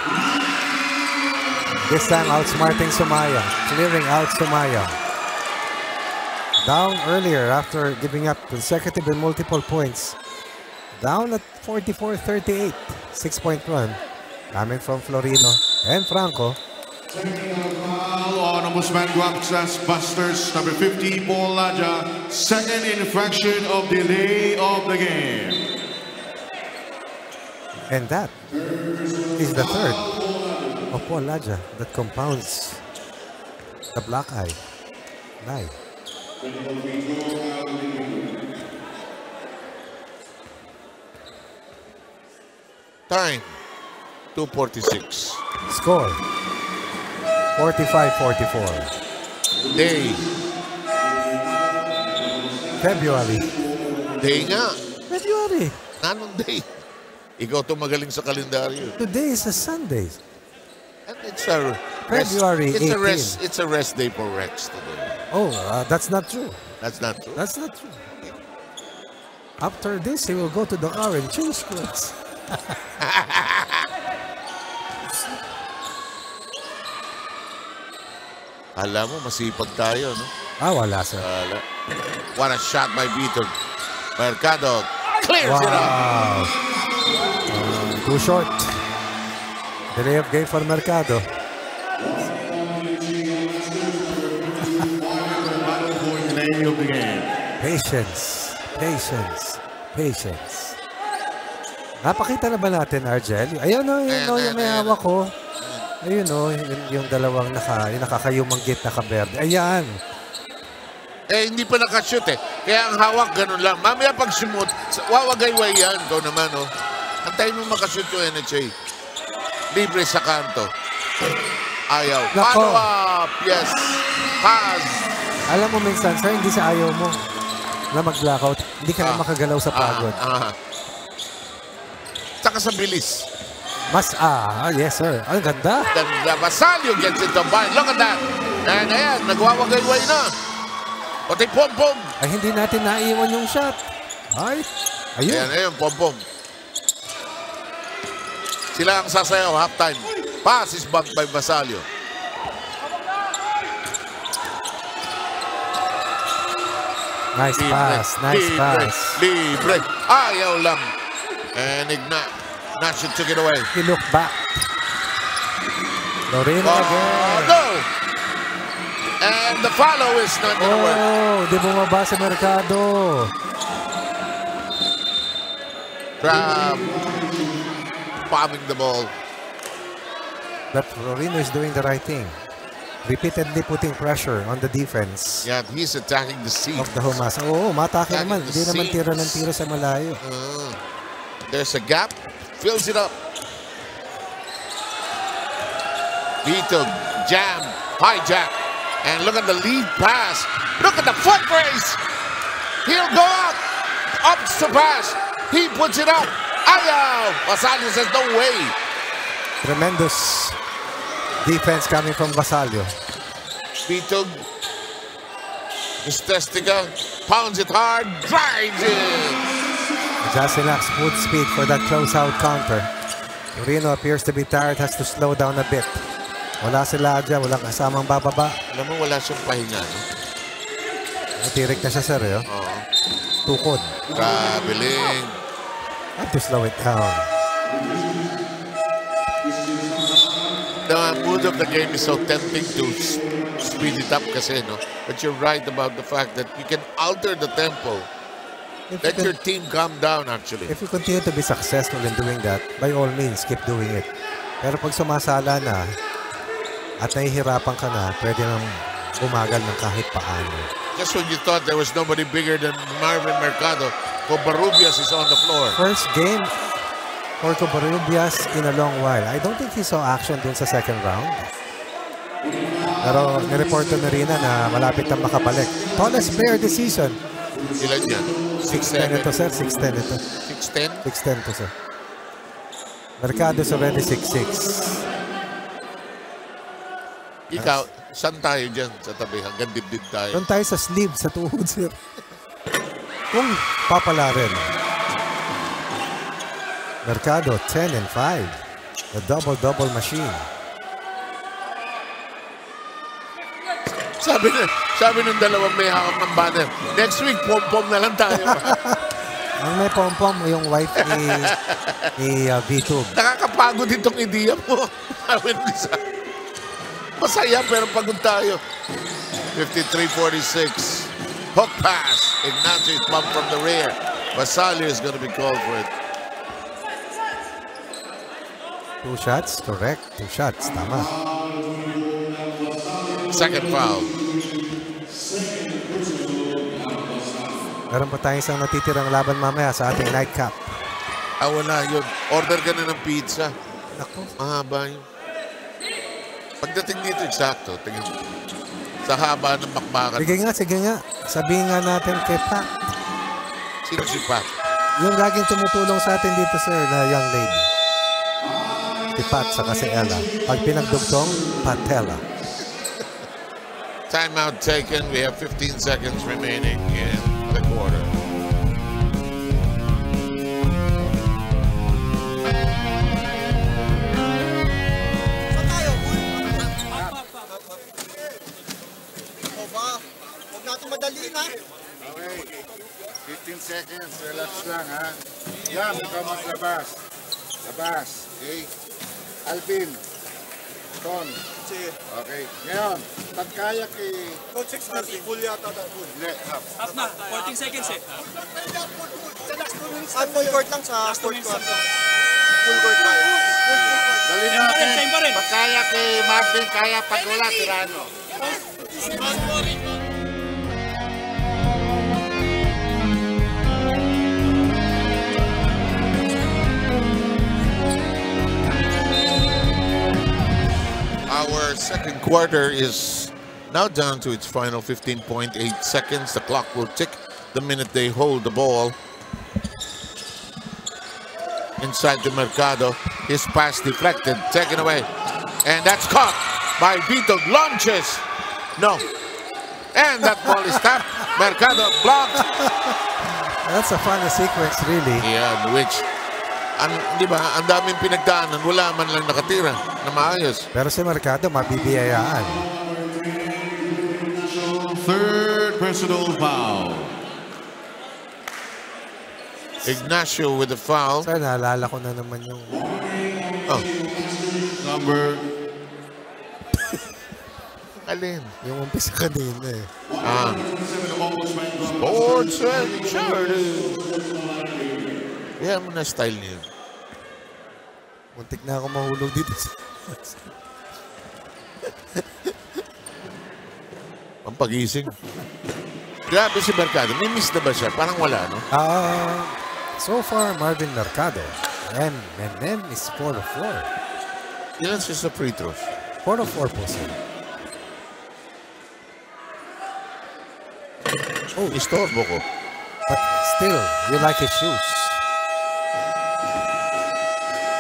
This time outsmarting Sumaya. Clearing out Sumaya. Down earlier after giving up consecutive and multiple points. Down at 44-38. 6-point run. Coming from Florino and Franco. Foul on Ombudsman Guamsas Busters, number 50, Paul Laja. Second infraction of delay of the game. And that is the third of Paul Laja that compounds the black eye. Nine. Time. 246. Score 45-44. Day. February. Day nga. February. Anong day? Ikaw to magaling sa kalendaryo. Today is a Sunday. And it's a rest, February it's a 18. rest it's a rest day for Rex today. Oh, uh, that's not true. That's not true. That's not true. After this, he will go to the car and change clothes. Alam mo, masipag tayo, no? Ah, wala, sir. Wala. What a shot by Vito. Mercado clears it up. Too short. Delay of game for Mercado. Patience. Patience. Patience. Napakita na ba natin, Argel? Ayun o, yun o, yung may hawak ko. Ayun o, yun, yung dalawang naka, yung nakakayumanggit na kaberde. Ayan. Eh, hindi pa nakashoot eh. Kaya ang hawak, ganun lang. Mamaya pag sumut, wawagayway yan. Ikaw naman, oh. Antayin mo makashoot yung NHA. Libre sa kanto. Ayaw. Nako. Follow up. Yes. Pass. Alam mo minsan, sir, hindi sa ayaw mo na mag-blackout. Hindi ka na Ah. makagalaw sa pagod. Ah, ah. Tsaka sa bilis. Mas, ah, ah, yes, sir. Ang ganda. Ganda. Basalio gets into bind. Look at that. And ayan, nagwawagayway na. Pati pom-pom. Ay, hindi natin naiwan yung shot. Ay, ayun. Ayan, ayan, pom-pom. Sila ang sasayaw, halftime. Pass is bumped by Basalio. Nice pass, nice libre, pass. Libre. Ayaw lang. And Igna, Ignacio took it away. He looked back. Lorena Oh, again. no! the follow is not gonna work. Oh, di bumaba si Mercado. Crab the ball. But Florino is doing the right thing. Repeatedly putting pressure on the defense Yeah, he's attacking the seat. of the Humas. Oo, matake naman. Hindi naman tira ng tira sa malayo. Uh, there's a gap. Fills it up. Vito, jam, hijack. And look at the lead pass. Look at the foot race. He'll go up. Up to pass. He puts it up. Ayaw. Vasallo says no way. Tremendous defense coming from Vasallo. Vito. Estestica pounds it hard. Drives it. Jasilac smooth speed for that close-out counter. Rorino appears to be tired, has to slow down a bit. Wala sila dyan, walang kasamang bababa. Alam mo, wala siyang pahinga. No? Natirik na siya, sir. Eh, oh. Oo. Tukod. Traveling. Have to slow it down. the mood of the game is so tempting to speed it up kasi, no? But you're right about the fact that you can alter the tempo. If you, Let can- your team calm down, actually. if you continue to be successful in doing that, by all means, keep doing it. Pero pag sumasala na at nahihirapan ka na, pwede nang bumagal ng kahit paano. Just when you thought there was nobody bigger than Marvin Mercado, Covarrubias is on the floor. First game for Covarrubias in a long while. I don't think he saw action dun sa second round. Pero nireport na rin na malapit na makabalik. Tallest player this season. Ilan yan? 6'10 ito 6'7"? sir, 6'10 ito. 6'10"? 6'10 to sir. Mercado's already 6'6. Ikaw, saan tayo dyan sa tabi? Hanggang dibdib tayo. Doon tayo sa sleeve, sa tuhod sir. Kung papalarin. Mercado 10 and 5. The double-double machine. Sabi na, sabi ng dalawang may hawak ng banner, next week, pom-pom na lang tayo. Ang may pom-pom yung wife ni, ni uh, VTube. Nakakapagod itong idea mo. Masaya pero pagod tayo. 53-46. Hook pass. Ignatius pump from the rear. Basalio is going to be called for it. Two shots, correct. Two shots, tama. Second foul. Meron pa tayong isang natitirang laban mamaya sa ating nightcap. Ah, wala yun. Order ka na ng pizza. Ako, Mahaba yun. Pagdating dito, eksakto. Tingin. Sa haba ng bakbakan. sige nga, sige nga. Sabihin nga natin kay Pat. Sino si Pat? Yung laging tumutulong sa atin dito, sir, na young lady. Si Pat sa si Ella. Pag pinagdugtong, Patella. Timeout taken. We have 15 seconds remaining in Madaliin ha. Okay. 15 seconds. Relax lang, ha? Yan, ikaw maglabas. Labas. Okay? Alvin. Ton. Okay. Ngayon, pag kaya kay... Coach 6 full yata na full. Hindi, half. Half na, 14 seconds eh. Ah, full court lang sa court ko. Full court tayo. Dali natin. same pa rin. Pag kaya kay Marvin, kaya pag wala, tirano. Our second quarter is now down to its final 15.8 seconds. The clock will tick the minute they hold the ball. Inside the Mercado. His pass deflected, taken away. And that's caught by Vito. Launches. No. And that ball is tapped. Mercado blocked. That's a funny sequence, really. Yeah, which, ang, di ba, ang daming pinagdaanan, wala man lang nakatira na maayos. Pero si Mercado, mabibiyayaan. Third personal foul. Ignacio with the foul. Sir, naalala ko na naman yung... Oh, Number Alin? Yung umpisa kanina eh. Ah. Sports and charity. Kaya mo na style niyo. Muntik na ako mahulog dito. Ang pagising. Grabe si Mercado. May miss na ba siya? Parang wala, no? Ah, so far, Marvin Mercado. And Menem is 4 of 4. Ilan siya sa free throws? 4 of 4 po sir. Oh, istorbo ko. But still, you like his shoes.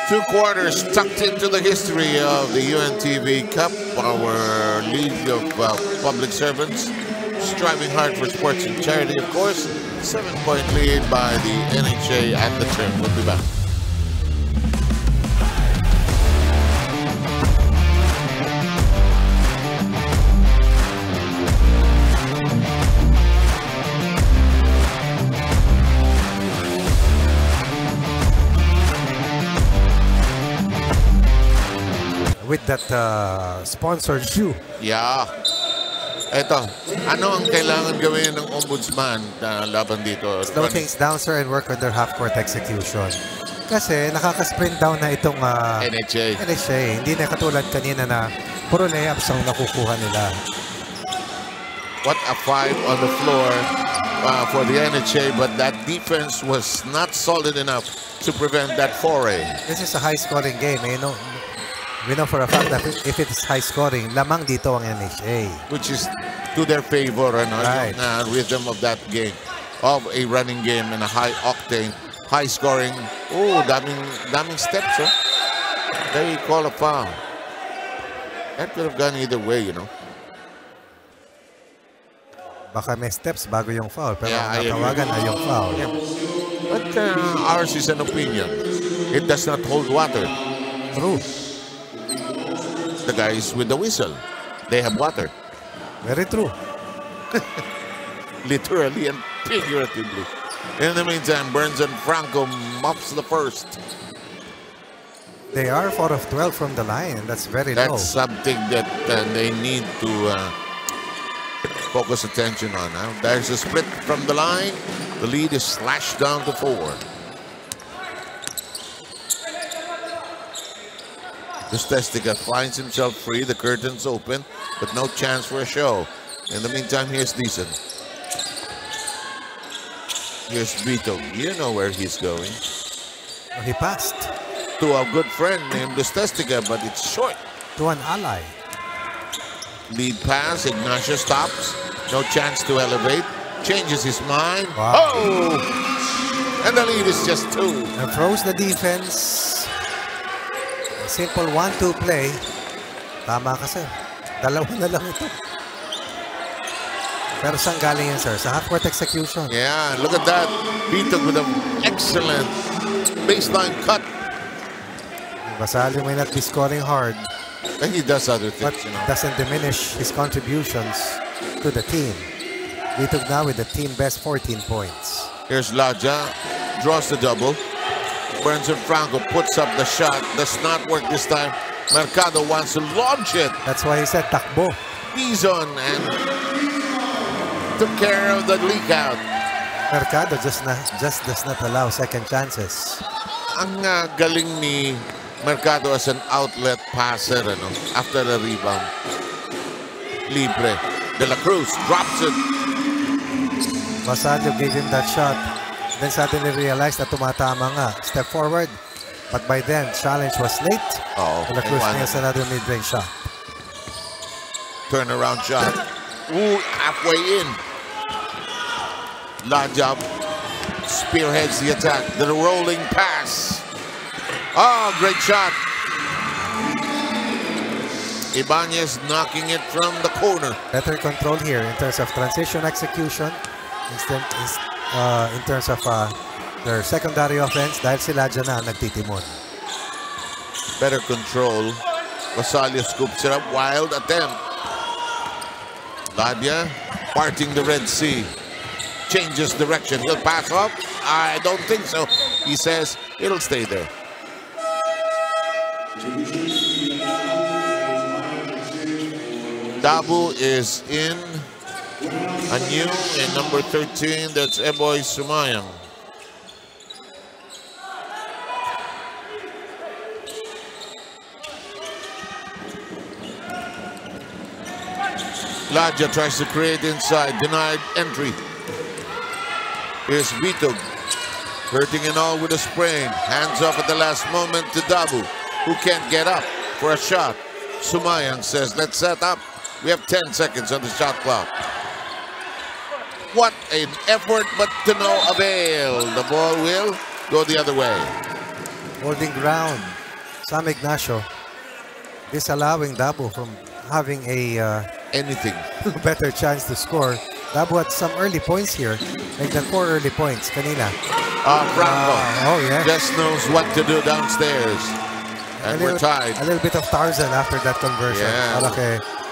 Two quarters tucked into the history of the UNTV Cup. Our League of uh, Public Servants striving hard for sports and charity, of course. Seven point lead by the NHA at the turn. We'll be back. With that uh, sponsored shoe. Yeah. Eto, ano ang kailangan gawin ng ombudsman na laban dito? Slow things down, sir, and work on their half-court execution. Kasi nakaka-sprint down na itong uh, NHA. NHA. Hindi na katulad kanina na puro layups ang nakukuha nila. What a five on the floor uh, for the NHA, but that defense was not solid enough to prevent that foray. This is a high-scoring game. Eh, no, we know for a fact that if it is high-scoring, lamang dito ang NHA. which is to their favor ano, Right. yung uh, rhythm of that game of a running game and a high octane high scoring oh daming daming steps oh they call a foul that could have gone either way you know Baka may steps bago yung foul. Pero Yeah, ang natawagan ay yung foul. but uh, ours is an opinion it does not hold water True. The guys with the whistle they have water Very true. literally and figuratively in the meantime Burns and Franco mops the first They are 4 of 12 from the line. That's very That's low. something that uh, they need to uh, focus attention on. Huh? There's a split from the line. The lead is slashed down to Justestica finds himself free. The curtains open, but no chance for a show. In the meantime, here's Dizon. Here's Vito. You know where he's going. He passed To a good friend named Justestica, but it's short. to an ally. Lead pass. Ignacio stops. No chance to elevate. Changes his mind. Wow. Oh! And the lead is just two. And throws the defense. A simple 1-2 play. Tama ka, sir. Dalawa na lang ito. Pero saan galing yan, sir? Sa half-court execution. Yeah, look at that. Vito with an excellent baseline cut. Basalio may not be scoring hard, And he does other but things, you know. doesn't diminish his contributions to the team. Vitug now with the team best 14 points. Here's Laja. Draws the double. Burns and Franco puts up the shot. Does not work this time. Mercado wants to launch it. That's why he said takbo. Bison and took care of the leak out. Mercado just, na, just does not allow second chances. Ang uh, galing ni Mercado as an outlet passer ano, after the rebound. Libre. De La Cruz drops it. Basalio gave him that shot. Then suddenly realized na tumatama nga. Step forward. But by then, challenge was late. Oh, De La Cruz and nails another mid-range shot. turnaround shot. Ooh, halfway in. Lajab spearheads the attack. The rolling pass. Oh, great shot. Ibanez knocking it from the corner. Better control here in terms of transition execution. Instead, is, uh, in terms of uh, their secondary offense dahil sila dyan na nagtitimon. Better control. Rosalia scoops it up. Wild attempt. Ladia parting the Red Sea. Changes direction. He'll pass up. I don't think so. He says it'll stay there. Dabu is in Anyu and number 13, that's Eboy Sumayang. Ladja tries to create inside, denied entry. Here's Vitug, hurting and all with a sprain. Hands off at the last moment to Dabu, who can't get up for a shot. Sumayang says, let's set up. We have 10 seconds on the shot clock. What an effort, but to no avail. The ball will go the other way. Holding ground. Sam Ignacio disallowing Dabu from having a uh, Anything. better chance to score. Dabu had some early points here. Like the four early points kanina. Ah, Franco Ah, oh, yeah. just knows what to do downstairs. And a we're little, tied. A little bit of Tarzan after that conversion. Yeah. Para kay Aaron Sanfranco.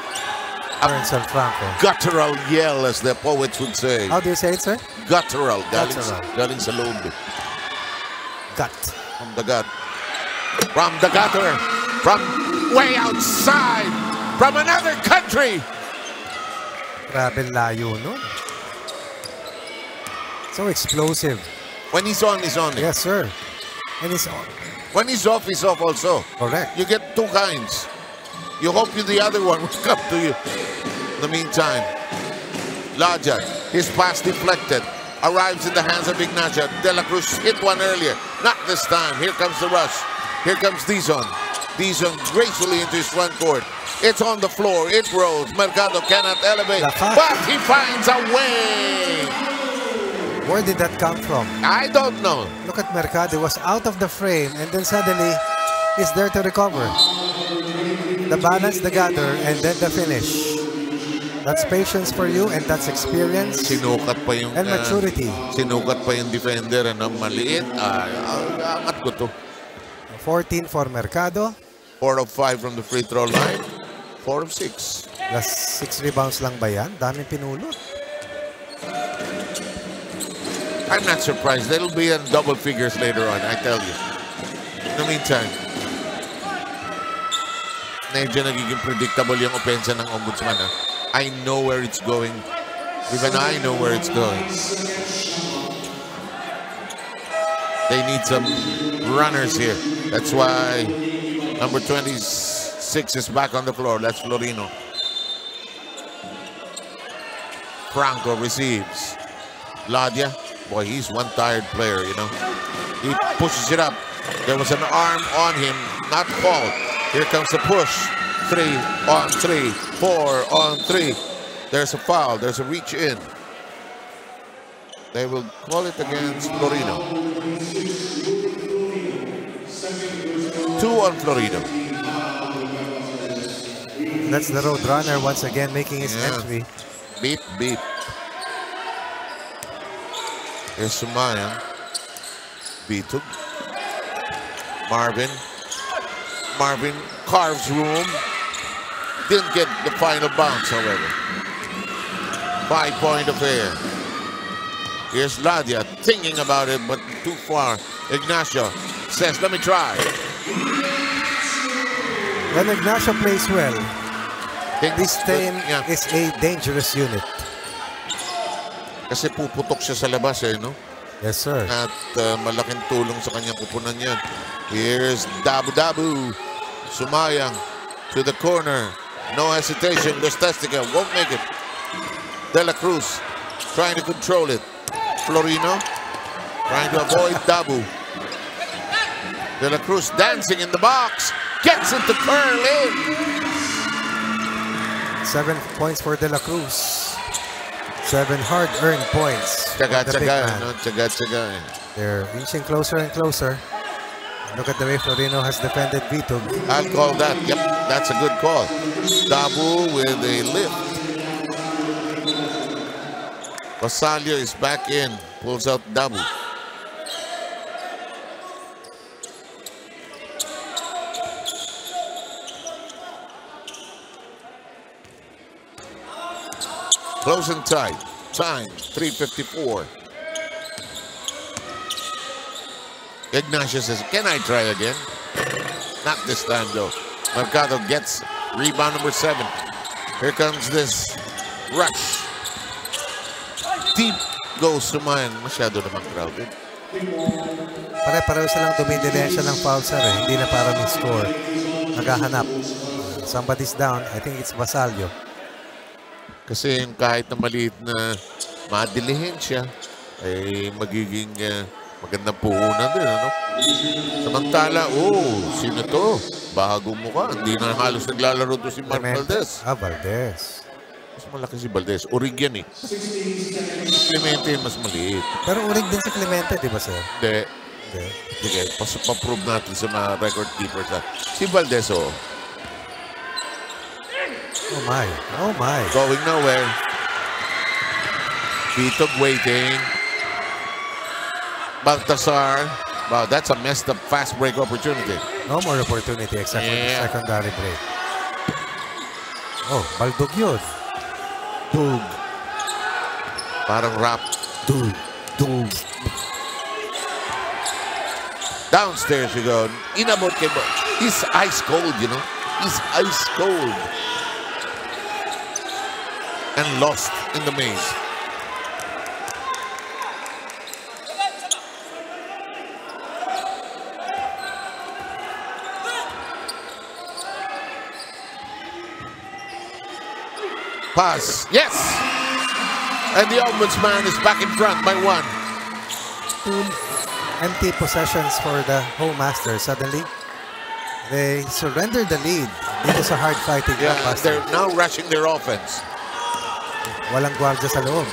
Guttural yell, as the poets would say. How do you say it, sir? Guttural. Galing, galing sa loob. Gut. From the gut. From the gutter. From way outside. From another country. Grabe layo nun. So explosive. When he's on, he's on. Yes, sir. And it's on. When he's off, he's off also. Correct. You get two kinds. You hope you the other one will come to you. In the meantime, Laja, his pass deflected, arrives in the hands of Ignacio. De La Cruz hit one earlier. Not this time. Here comes the rush. Here comes Dizon. Dizon gracefully into his front court. It's on the floor. It rolls. Mercado cannot elevate, but he finds a way. Where did that come from? I don't know. Look at Mercado He was out of the frame and then suddenly he's there to recover. The balance, the gather, and then the finish. That's patience for you and that's experience Sinukat pa yung and ah, maturity. sinukat pa yung defender na maliit. Ah, ah, angat ko to. 14 for Mercado. 4 of 5 from the free throw line. 4 of 6. Plus 6 rebounds lang ba yan? Daming pinulot. I'm not surprised. They'll be in double figures later on, I tell you. In the meantime, nagiging predictable yung ng Ombudsman. ah. I know where it's going. Even I know where it's going. They need some runners here. That's why number 26 is back on the floor. That's Florino. Franco receives. Ladia, boy, he's one tired player, you know. He pushes it up. There was an arm on him, not fault. Here comes the push. Three on three, four on three. There's a foul, there's a reach in. They will call it against Florino. Two on Florino. That's the road runner once again making his Yeah. entry. Beep, beep. Here's Sumaya. Vitug. Marvin. Marvin carves room. Didn't get the final bounce, however. Five point affair. Here's Ladia thinking about it, but too far. Ignacio says, let me try. When Ignacio plays well, Thinks this team yeah, is a dangerous unit. kasi puputok siya sa labas eh, no? Yes, sir. at uh, malaking tulong sa kanyang kupunan yan. Here's Dabu Dabu. Sumayang to the corner. No hesitation. Gostastica won't make it. De La Cruz trying to control it. Florino trying to avoid Dabu. De La Cruz dancing in the box. Gets it to curl in. Seven points for De La Cruz. Seven hard-earned points. for the no? Tsaga-tsaga. They're reaching closer and closer. Look at the way Florino has defended Vito. I'll call that. Yep, that's a good call. Dabu with a lift. Basalio is back in. Pulls out Dabu. Close and tight. Time 354. Ignacio says, Can I try again? Not this time, though. Mercado gets rebound number seven. Here comes this rush. Deep goes to mine. Masyado naman crowded. Pare-pareho silang dumidilensya ng foul sir eh. Hindi na para ng score. Naghahanap. Somebody's down. I think it's Basalio. Kasi yung kahit na maliit na madilihin siya, ay magiging uh, magandang puhunan din, ano? Samantala, oh, sino to? Bagong mukha. Hindi na halos naglalaro to si Mark. Valdez. Ah, Valdez. Mas malaki si Valdez. Orig yan eh. Clemente mas maliit. Pero urig din si Clemente, di ba sir? Hindi. Hindi. Sige, pa-prove natin sa mga record keepers. Ha. Si Valdez, oh, Oh my. Oh my. going nowhere. Bitog waiting. Baltasar. Wow, that's a messed up fast break opportunity. No more opportunity except for the secondary break. Oh, Baldog yun. Dug. Parang rap. Dug. Dug. Downstairs you go. Inabot kay Bo- He's ice cold, you know. He's ice cold. And lost in the maze. Pass. Yes! And the ombudsman is back in front by one. Two empty possessions for the home master. Suddenly, they surrender the lead. Dito sa hard fighting Yeah, they're now rushing their offense. Walang gwardiya sa loob.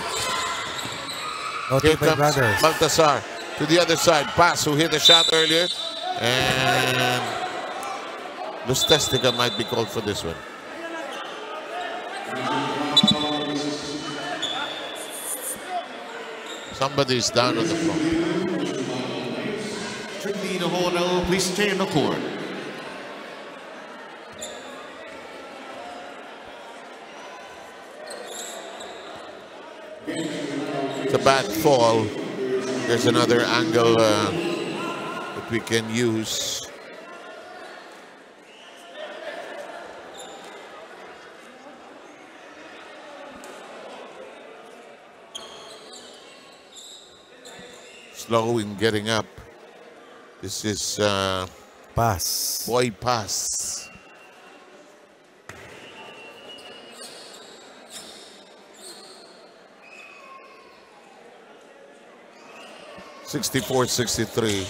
No Here comes brothers. Baltasar to the other side. Pass who hit the shot earlier. And Lustestica might be called for this one. Somebody's down on the floor. Strictly the Hornell, please stay in the court. It's a bad fall. There's another angle uh, that we can use. Slow in getting up. This is uh, Pass. Boy Pass. Sixty-four, sixty-three.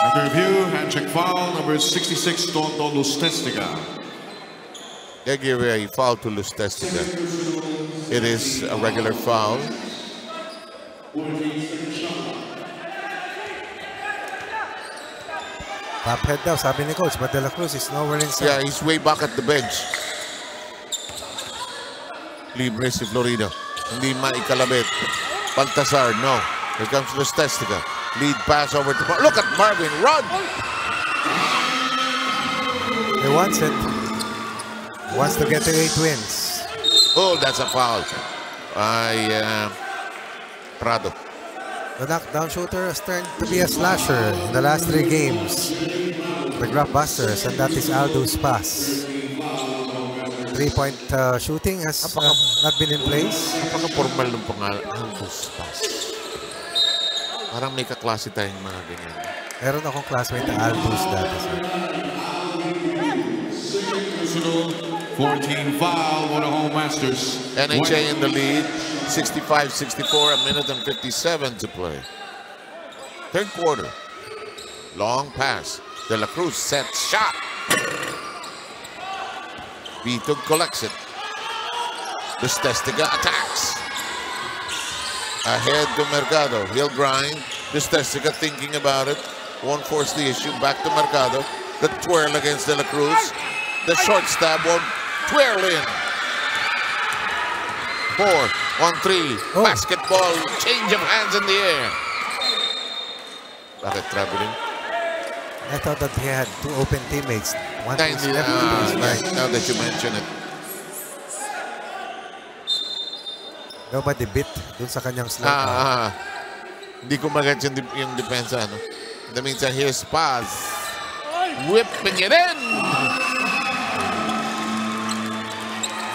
Under review, hand check foul, number 66, Tonto Lustestiga. They give a foul to Lustestica. It is a regular foul. Top head daw, sabi ni coach, but De La Cruz is nowhere in sight. Yeah, he's way back at the bench. Libre si Florida. Hindi maikalabit. Baltasar, no. Here comes Lustestica. Lead pass over to... Look at Marvin, run! He wants it. Wants to get to eight wins. Oh, that's a foul. By uh, Prado. The knockdown shooter has turned to be a slasher in the last three games. The Grab Busters, and that is Aldo's pass. Three-point uh, shooting has uh, not been in place. Napaka-formal ng pangalan. Aldous Pass. Parang may kaklase tayong mga ganyan. Meron akong classmate na Aldous dati. sir. 14 foul for the home masters. NHA in the lead. 65-64, a minute and 57 to play. Third quarter. Long pass. De La Cruz sets shot. Vito collects it. Lustestiga attacks. Ahead to Mercado. He'll grind. Lustestiga thinking about it. Won't force the issue. Back to Mercado. The twirl against De La Cruz. The short stab won't twirl in. Four, one, three. Oh. Basketball. Change of hands in the air. Bakit traveling? I thought that he had two open teammates. One ah, is right, right. now that you mention it. Nobody bit dun sa kanyang slow. Ah, ah. Hindi ko magad yung, yung depensa, no? In the meantime, here's Paz. Whipping it in!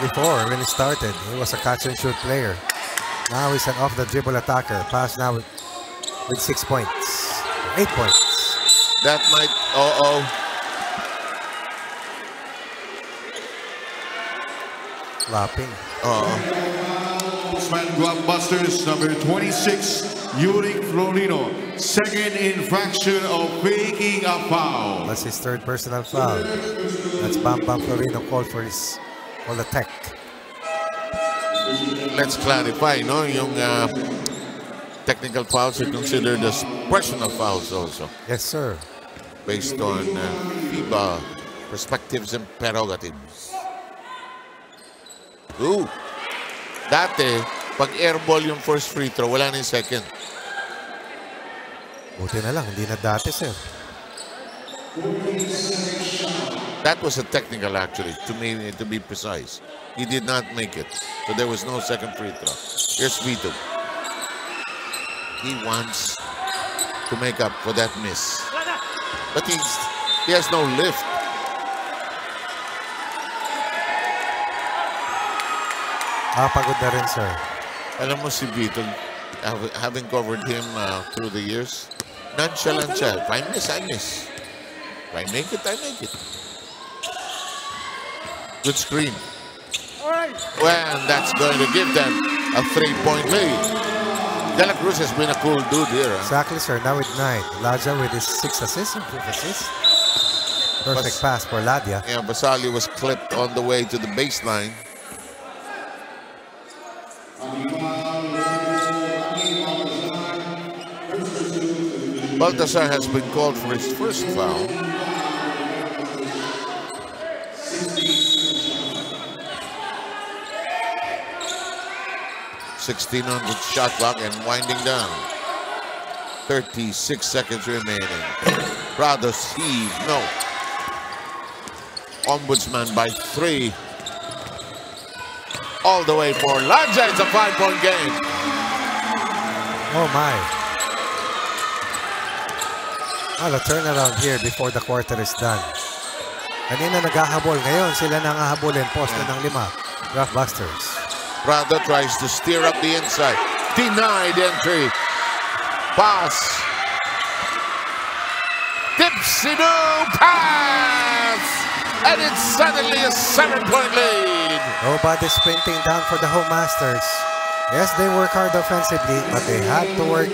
Before, when he started, he was a catch and shoot player. Now he's an off the dribble attacker. Pass now with, with six points. Eight points. That might, oh, oh. Flopping. Oh, Usman Blockbusters number 26, Yurik Florino. Second infraction of faking a foul. That's his third personal foul. That's Bam Bam Florino called for his for the tech. let's clarify, no? Yung uh, technical fouls are considered as personal fouls also, Yes, sir. based on uh, FIBA perspectives and prerogatives. Ooh. Dati, pag airball yung first free throw, wala na yung second. Buti na lang, hindi na dati, sir. That was a technical actually, to me, to be precise. He did not make it. So there was no second free throw. Here's Vito. He wants to make up for that miss. But he's, he has no lift. Ah, pagod na rin, sir. Alam mo si Vito, hav- having covered him uh, through the years, nonchalant siya. If I miss, I miss. If I make it, I make it. Good screen. Well, that's going to give them a three-point lead. De La Cruz has been a cool dude here. huh? Exactly, sir. Now with nine. Ladia with his six assists and fifth assist. Perfect Bas- pass for Ladia. Yeah, Basalio was clipped on the way to the baseline. Baltasar has been called for his first foul. Sixteen on the shot clock and winding down. 36 seconds remaining. Prados heave, no. Ombudsman by three. All the way for Ladia. It's a five-point game. Oh my. Well, a turnaround here before the quarter is done. Kanina naghahabol. Ngayon sila nang hahabulin. Poste ng lima. Graftbusters. Prado tries to steer up the inside. Denied entry. Pass. Dipsy-do pass. And it's suddenly a seven-point lead. Nobody sprinting down for the home masters. Yes, they work hard offensively, but they had to work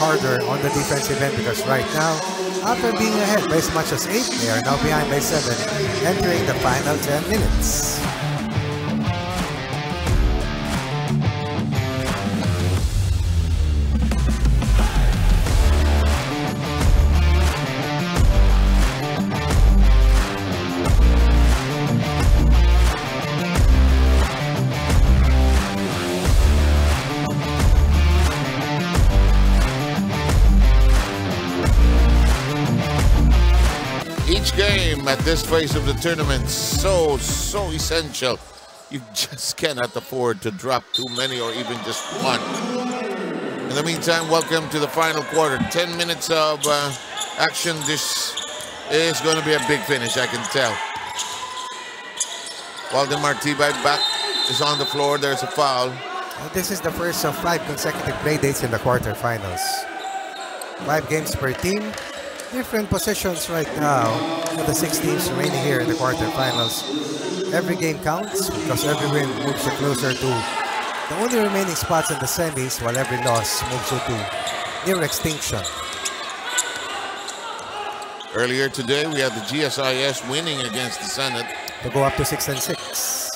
harder on the defensive end because right now, after being ahead by as much as 8, they are now behind by 7, entering the final 10 minutes. At this phase of the tournament so, so essential. You just cannot afford to drop too many or even just one. In the meantime, welcome to the final quarter. 10 minutes of uh, action. This is going to be a big finish, I can tell. Waldemar Tibay back is on the floor. There's a foul. This is the first of five consecutive play dates in the quarterfinals. Five games per team, different positions right now for the six teams remaining here in the quarterfinals. Every game counts because every win moves you closer to the only remaining spots in the semis, while every loss moves you to near extinction. Earlier today, we had the GSIS winning against the Senate. To go up to six and six.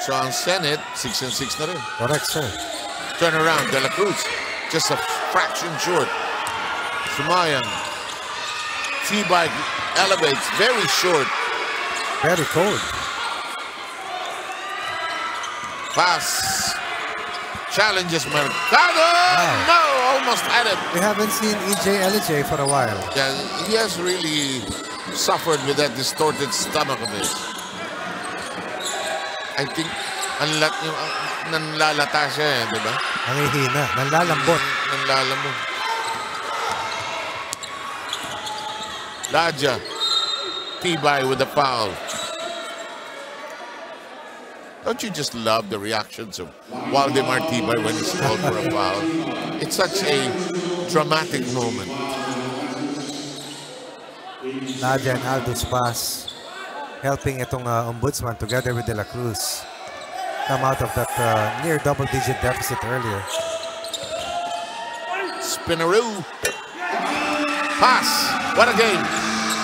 So on Senate, 6 and 6 na rin. Correct, sir. Turn around, De La Cruz. Just a fraction short. Sumayan. Tibay elevates, very short. Very cold. Pass. Challenges Mercado. No, almost had it. We haven't seen EJ Elije for a while. Yeah, he has really suffered with that distorted stomach of his. I think ang, nanlalata siya eh, di ba? Nangihina, nanlalambot. Nanlalamog. Ladia. Tibay with the foul. Don't you just love the reactions of Waldemar Tibay when he's called for a foul? It's such a dramatic moment. Ladia and Aldous Paz helping itong uh, ombudsman together with De La Cruz come out of that uh, near double-digit deficit earlier. Spinaroo. Pass. What a game.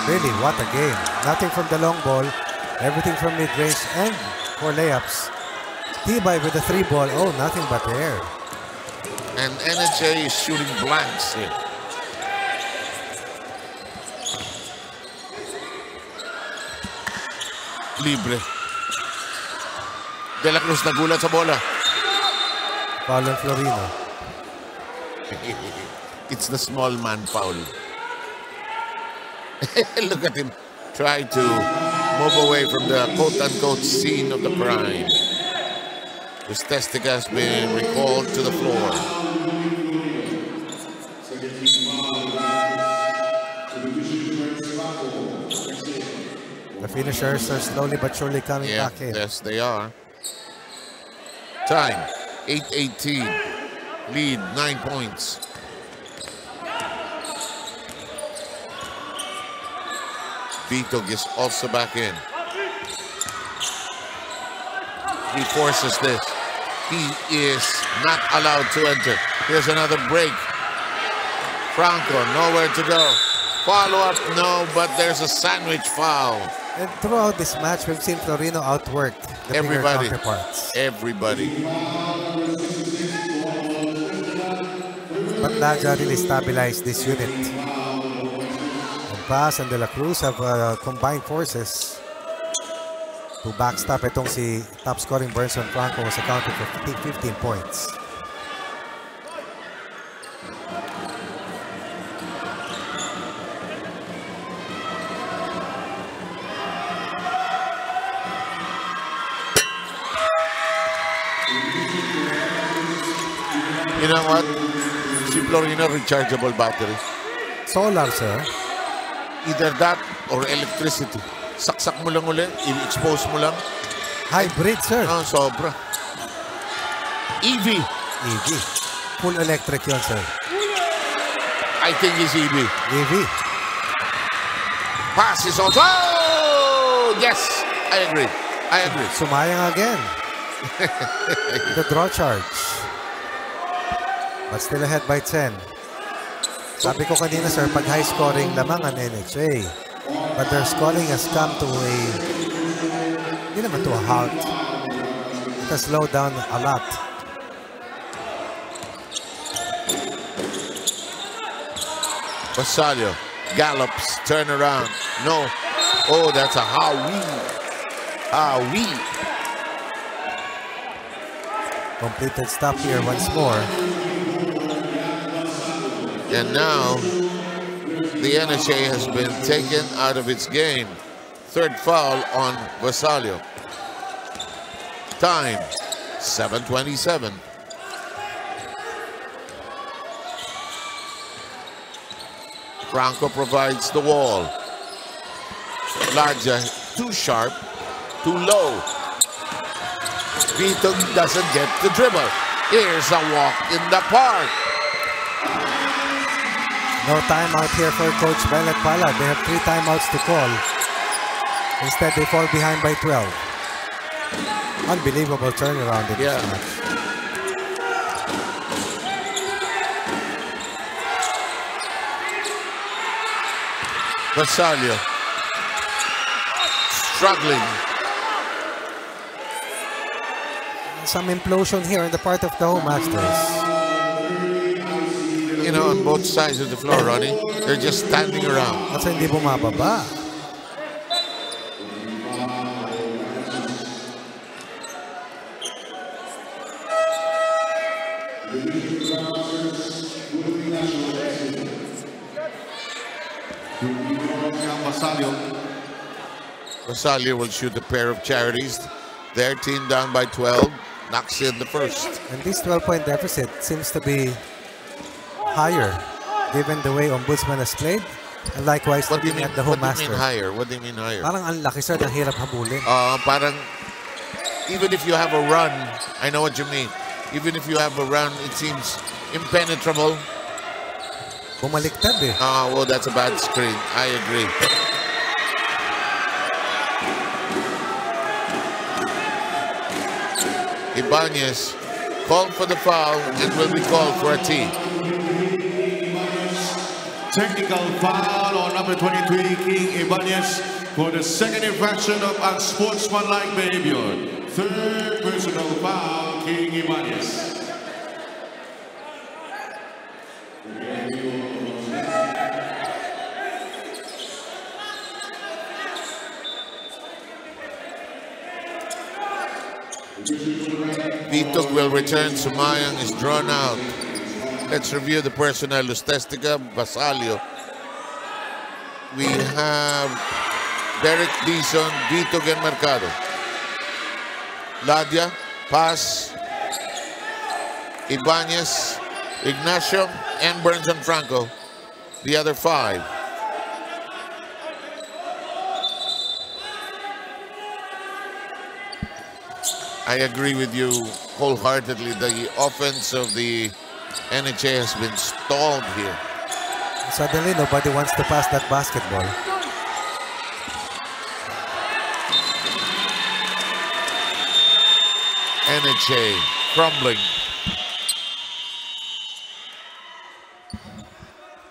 Really, what a game. Nothing from the long ball, everything from mid-range and for layups. Tibay with the three ball. Oh, nothing but air. And NHA is shooting blanks here. Libre. De La Cruz nagulat sa bola. On Florino. It's the small man foul. Look at him try to move away from the quote-unquote scene of the crime. His testica has been recalled to the floor. The finishers are slowly but surely coming Yeah, back in. yes, they are. Time, 8-18. Lead, nine points. Vito gets also back in. He forces this. He is not allowed to enter. Here's another break. Franco, nowhere to go. Follow up, no, but there's a sandwich foul. And throughout this match, we've seen Florino outworked the Everybody. counterparts. Everybody. But Ladia really stabilized this unit. And Paz and De La Cruz have uh, combined forces to backstop itong si top scoring Burns Franco was accounted for 15 15 points. Know what? Si Florino rechargeable battery. Solar, sir. Either that or electricity. Saksak mo lang ulit, i-expose mo lang. Hybrid, sir. Ah, sobra. EV. EV. Full electric yun, sir. I think it's EV. EV. Pass is also. Oh! Yes! I agree. I agree. Sumayang again. the draw charge. But still ahead by 10. Sabi ko kanina, sir, pag high scoring lamang ang NHA. But their scoring has come to a, hindi naman to a halt. It has slowed down a lot. Basalio gallops, turn around. No. Oh, that's a how we. Howie. Howie. Completed stop here once more. And now the NHA has been taken out of its game. Third foul on Basalio. Time 727. Franco provides the wall. Ladia too sharp, too low. Vito doesn't get the dribble. Here's a walk in the park. No timeout here for Coach Bennett Palad. They have three timeouts to call. Instead, they fall behind by 12. Unbelievable turnaround in Yeah. this match. Struggling. Some implosion here on the part of the home masters. You know, on both sides of the floor, Ronnie. They're just standing around. Kasi hindi bumababa. Basalio will shoot a pair of charities. Their team down by 12 knocks in the first. And this 12-point deficit seems to be higher given the way Ombudsman has played. And likewise, What looking mean, at the what do you mean higher? What do you mean higher? Parang ang laki sir, ang hirap habulin. Uh, parang even if you have a run, I know what you mean. Even if you have a run, it seems impenetrable. Bumaliktad eh. Ah, well, that's a bad screen. I agree. Ibanez called for the foul and will be called for a tee. Technical foul on number 23, King Ibanez, for the second infraction of unsportsmanlike behavior. Third personal foul, King Ibanez. Vitug will return. Sumayang is drawn out. Let's review the personnel. Lustestica, Basalio. We have Derek Dizon, Vitug, and Mercado. Ladia, Paz, Ibanez, Ignacio, and Burns and Franco. The other five. I agree with you wholeheartedly. The offense of the NHA has been stalled here. Suddenly, nobody wants to pass that basketball. NHA crumbling.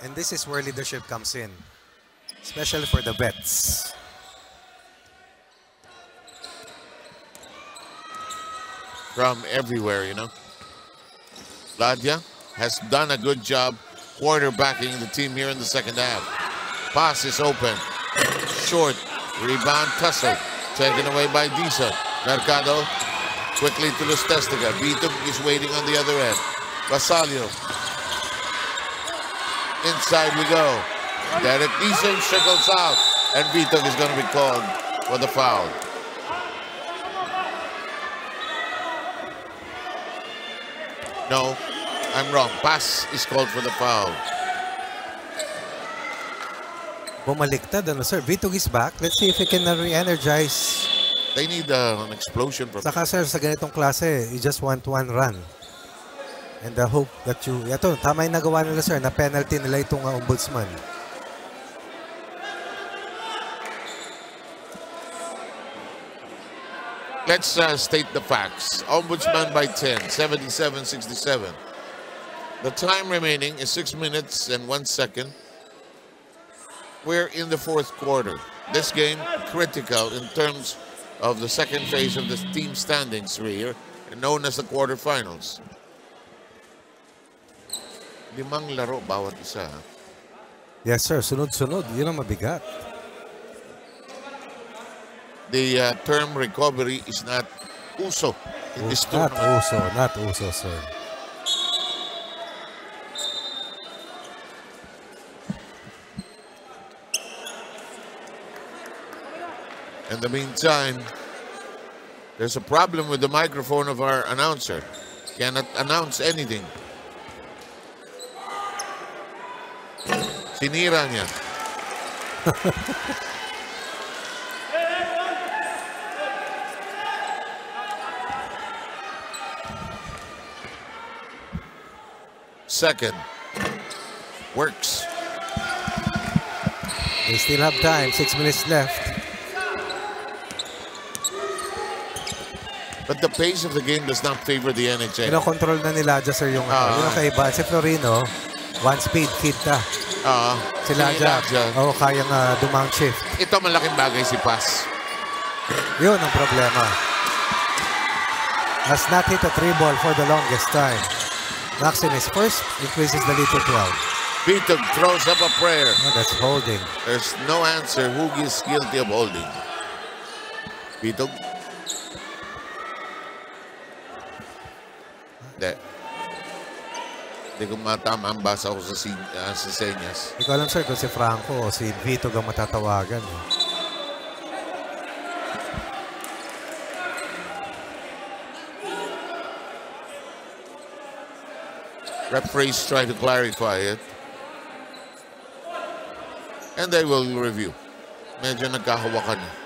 And this is where leadership comes in, especially for the vets. from everywhere, you know. Ladia has done a good job quarterbacking the team here in the second half. Paz is open. Short. Rebound tussle. Taken away by Dizon. Mercado quickly to Los Testiga. Vitug is waiting on the other end. Basalio. Inside we go. Derek Dizon circles out. And Vitug is going to be called for the foul. No, I'm wrong. Paz is called for the foul. Bumaliktad, ano sir? Vitug is back. Let's see if he can uh, re-energize. They need uh, an explosion from Saka sir, sa ganitong klase, you just want one run. And I hope that you... Ito, tama yung nagawa nila sir, na penalty nila itong uh, ombudsman. Let's uh, state the facts. Ombudsman by 10, 77-67. The time remaining is 6 minutes and 1 second. We're in the fourth quarter. This game critical in terms of the second phase of the team standings here, known as the quarterfinals. Limang laro bawat isa. Yes sir, sunod-sunod. Yun ang mabigat. The uh, term recovery is not uso in this Not tournament. uso, not uso sir. In the meantime, there's a problem with the microphone of our announcer. Cannot announce anything. Sinira niya. Second. Works. They still have time. Six minutes left. But the pace of the game does not favor the NHL. Kinokontrol na nila dyan, sir, yung Ah. ano. Yun ang kaiba. Si Florino, one speed, ka. Ah, Sila dyan, Elijah. oo, kayang uh, dumount shift. Ito malaking bagay si Paz. Yun ang problema. Has not hit a three ball for the longest time. Knocks in his first, increases the lead to 12. Vitog throws up a prayer. Oh, that's holding. There's no answer who is guilty of holding. Vitog? Hindi ko matama ang basa ko sa, si, uh, ah, sa senyas. Hindi ko alam, sir, kung si Franco o si Vito ang matatawagan. Eh. Referees trying to clarify it. And they will review. Medyo nagkahawakan na.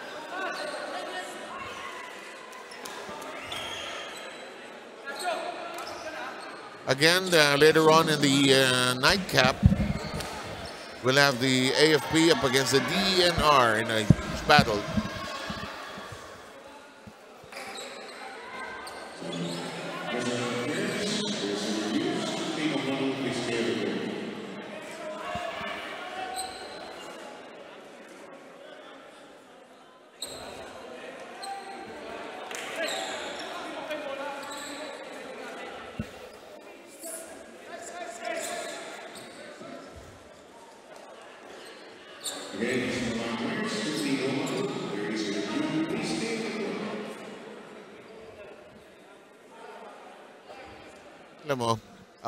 Again, uh, later on in the uh, nightcap, we'll have the AFP up against the DNR in a battle.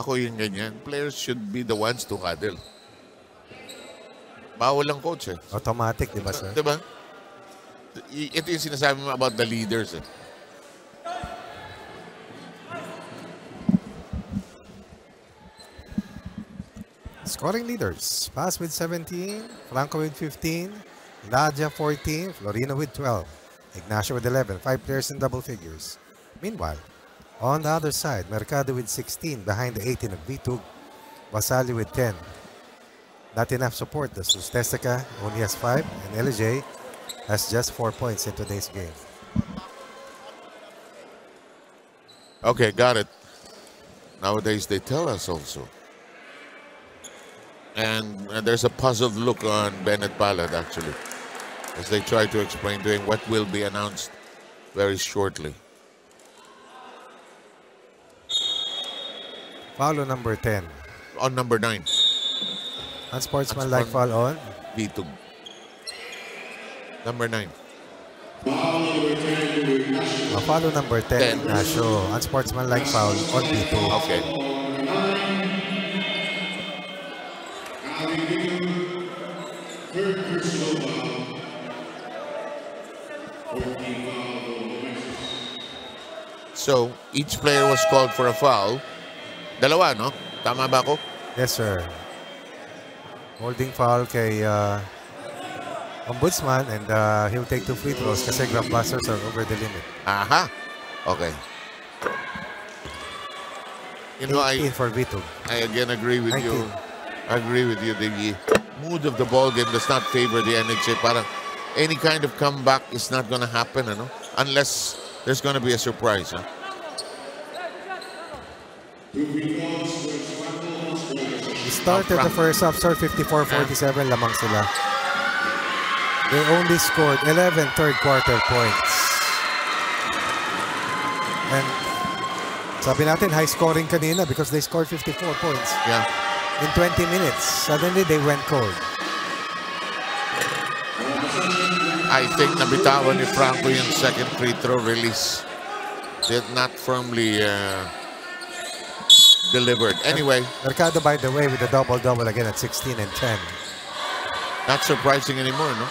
Ako yung ganyan. Players should be the ones to huddle. Bawal ang coach eh. Automatic, di ba, sir? Di ba? Ito yung sinasabi mo about the leaders eh. Scoring leaders. Pass with 17, Franco with 15, Nadia 14, Florino with 12, Ignacio with 11. Five players in double figures. Meanwhile, on the other side, Mercado with 16 behind the 18 of Vitug, Basalio with 10. Not enough support. The Sustestica only has 5 and LJ has just 4 points in today's game. Okay, got it. Nowadays, they tell us also. And uh, there's a puzzled look on Bennett Palad, actually, as they try to explain to him what will be announced very shortly. Foul on number 10. On number nine, Unsportsmanlike Unsport- foul on Vitug. Number nine. uh, foul on number 10, Ten. Ignacio. Unsportsmanlike foul on B2. Okay. So, each player was called for a foul. Dalawa, no? Tama ba ako? Yes, sir. Holding foul kay uh, Ombudsman and uh, he'll take two free throws kasi grab busters are over the limit. Aha. Okay. You know, I, 18 for Vito. I again agree with you. 19. I agree with you. The mood of the ball game does not favor the NHA. Parang any kind of comeback is not going to happen, ano? Unless there's going to be a surprise. Huh? Started the first half, sir, 54-47 lamang sila. They only scored 11 third quarter points. And sabi natin, high scoring kanina because they scored 54 points Yeah. in 20 minutes. Suddenly, they went cold. I think nabitawan ni Franco yung second free throw release. Did not firmly uh, delivered. Anyway, Mercado, by the way, with a double-double again at 16 and 10. not surprising anymore, no?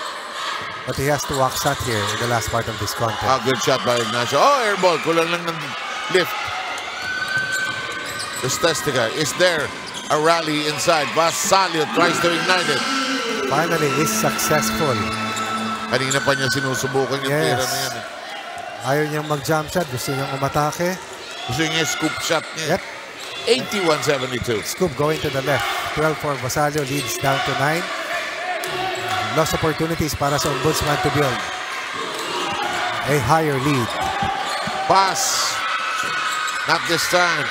But he has to walk shot here in the last part of this contest. Ah, good shot by Ignacio. Oh, air ball. Kulang lang ng lift. Estestica is there. A rally inside. Basalio tries to ignite it. Finally, is successful. Kanina pa niya sinusubukan yung Yes. tira na yan. eh. Ayaw niyang mag-jump shot. Gusto niyang umatake. Gusto niya scoop shot niya. Yep. 81-72. Scoop going to the left. 12 for Basalio leads down to 9. Lost opportunities para sa Ombudsman to build a higher lead. Pass. Not this time.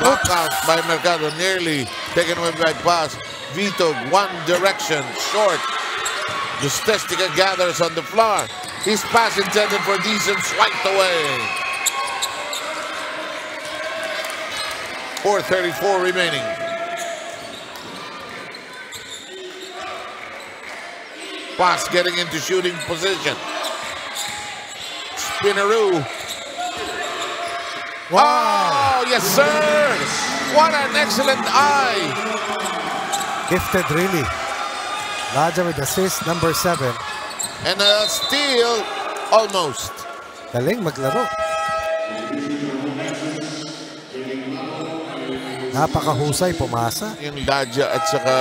Block out by Mercado. Nearly taken away by Paz. Vito, one direction, short. Justestica gathers on the floor. His pass intended for decent, swiped away. 4.34 remaining. Paz getting into shooting position. Spinneroo. Wow! Oh, yes, sir. What an excellent eye. Gifted really. Ladia with assist number 7. And a steal almost. Galing maglaro. Napakahusay, pumasa. Yung Ladia at saka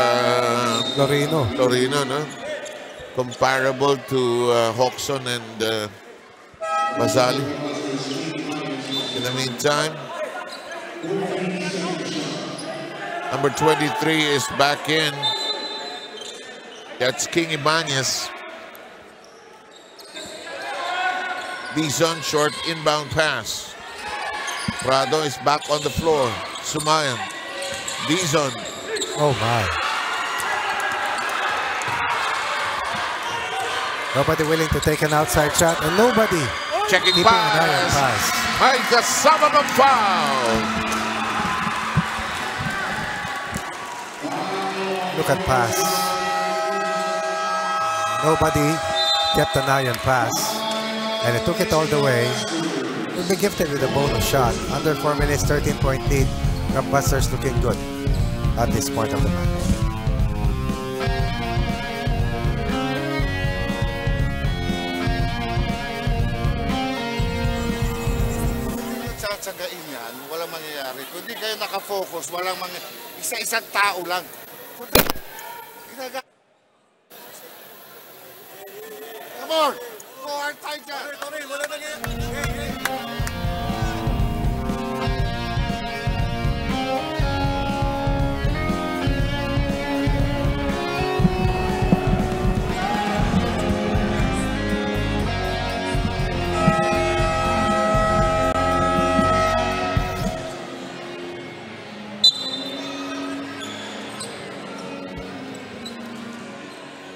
Lorino. Torino, no? Comparable to uh, Hoxon and uh, Basalio. In the meantime, number 23 is back in. That's King Ibanez. Dizon short inbound pass. Prado is back on the floor. Sumayan. Dizon. Oh my. Nobody willing to take an outside shot and nobody Checking keeping an eye on Paz. Paz. May kasama ng foul. Look at Paz. Nobody kept an eye on Paz. And it took it all the way. We'll be gifted with a bonus shot. Under 4 minutes, 13 Buster's looking good at this point of the match. Tsatsagain yan, walang mangyayari. Kung di kayo nakafocus, walang mangyayari. Isa-isang tao lang. Ginaga... Come on! Go hard tayo dyan!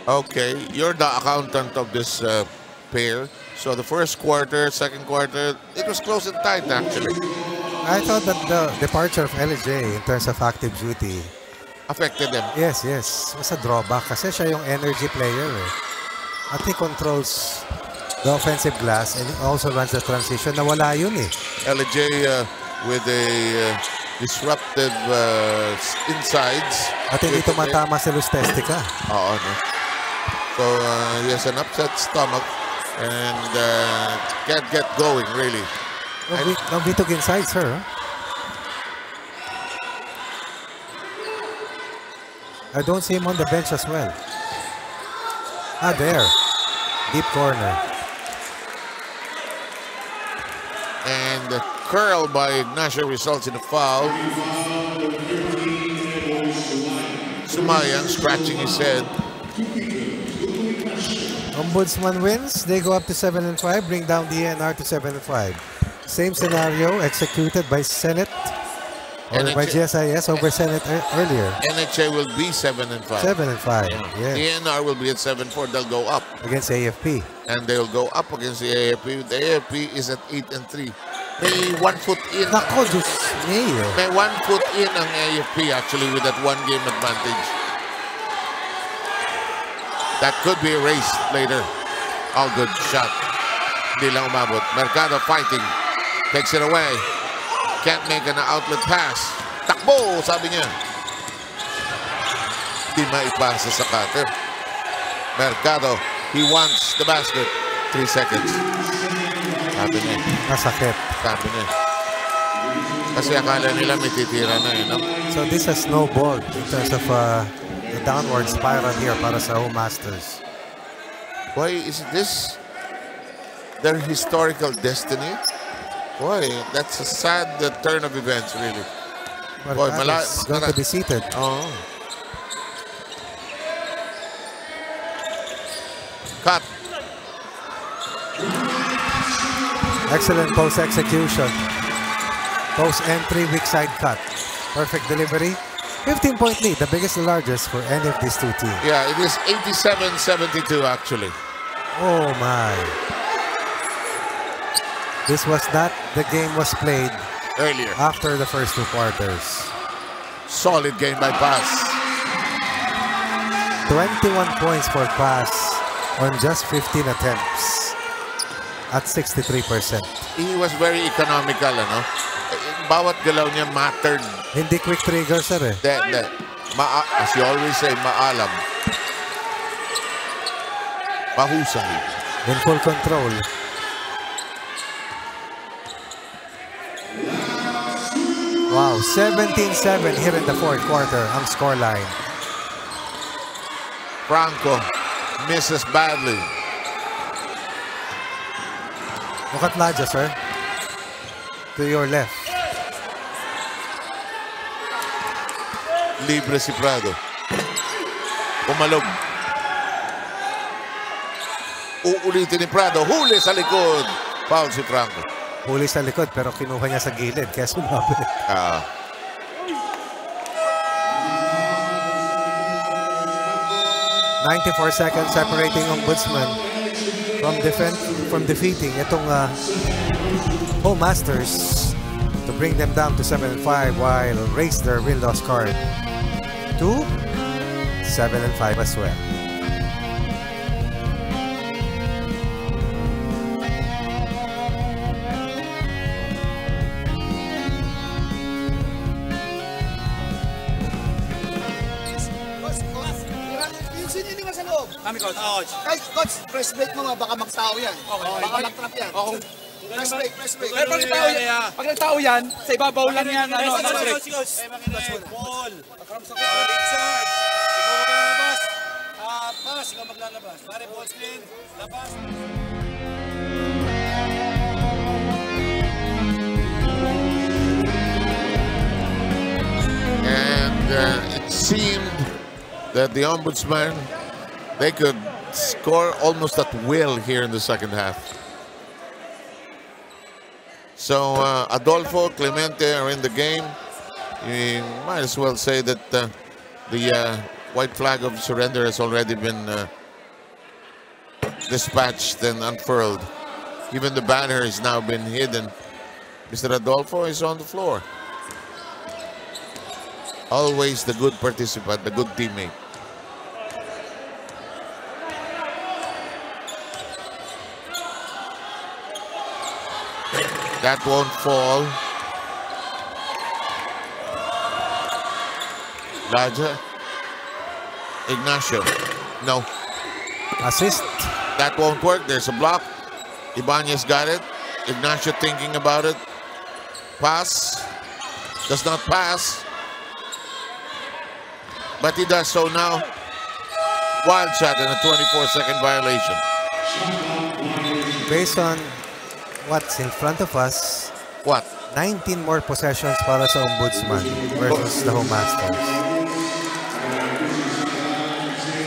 Okay, you're the accountant of this uh, pair. So the first quarter, second quarter, it was close and tight actually. I thought that the departure of LJ in terms of active duty, Affected them. yes, yes, was a drawback kasi siya yung energy player eh. At he controls the offensive glass and also runs the transition. Nawala yun eh. LJ uh, with a uh, disruptive uh, insides. At hindi tumatama si Luz Testica. Oo, no? So uh, he has an upset stomach and uh, can't get going really. Nobody, nobody took inside, sir. I don't see him on the bench as well. Ah, there. Deep corner. And the curl by Ignacio results in a foul. Sumayan scratching his head. Ombudsman wins. They go up to 7 and 5, bring down the NR to 7 and 5. Same scenario executed by Senate or And by GSIS over Senate ear- earlier. NHA will be 7 and 5. 7 and 5. Yeah. Yes. DNR will be at 7 4. They'll go up. Against AFP. And they'll go up against the AFP. The AFP is at 8 and 3. May one foot in. Nako, Diyos. May one foot in ang AFP actually with that one game advantage. That could be erased later. All good shot. Hindi lang umabot. Mercado fighting. Takes it away. Can't make an outlet pass. Takbo, sabi niya. Di maipasa sa cutter. Mercado, he wants the basket. Three seconds. Sabi niya. Masakit. Sabi niya. Kasi akala nila may titira na eh, no? So this has snowballed in terms of uh, the downward spiral here para sa Home Masters. Why is this their historical destiny? Boy, that's a sad uh, turn of events, really. Boy, mala- Mercado's going to be seated. Oh. Cut. Excellent post execution. Post entry, weak side cut. Perfect delivery. 15 point lead, the biggest and largest for any of these two teams. Yeah, it is 87-72 actually. Oh my. This was not the game was played Earlier. after the first two quarters. Solid game by Paz. 21 points for Paz on just 15 attempts at 63%. He was very economical, ano? Bawat galaw niya mattered. Hindi quick trigger, sir eh. De, de, ma- as you always say, maalam. Mahusay. In full control. Wow, 17-7 here in the fourth quarter ang scoreline. Franco misses badly. Look at Nadja, sir. To your left. Libre si Prado. Umalog. Uulitin ni Prado. Huli sa likod. Foul si Franco. Huli sa likod pero kinuha niya sa gilid kaya sumabit. Ah. Ninety-four seconds separating Ombudsman from defend from defeating itong uh, Home Masters to bring them down to 7 and 5 while raise their real loss card to 7 and 5 as well. Kami, coach. Coach. Ay, coach, press break mo nga, baka magtao yan. Baka mag-trap yan. Oh, Press break, press break. Pero pag nagtao yan, pag nagtao yan, sa ibabaw lang yan, ano, Coach, nasa break. ball. And uh, it seemed that the Ombudsman, they could score almost at will here in the second half. So uh, Adolfo, Clemente are in the game. You might as well say that uh, the uh, white flag of surrender has already been uh, dispatched and unfurled. Even the banner has now been hidden. Mr. Adolfo is on the floor. Always the good participant, the good teammate. That won't fall. Ladia. Ignacio. No, Assist. That won't work. There's a block. Ibanez got it. Ignacio thinking about it. Pass. Does not pass. But he does so now. Wild shot and a 24 second violation. Based on what's in front of us, What? 19 more possessions para sa Ombudsman versus the Home Masters.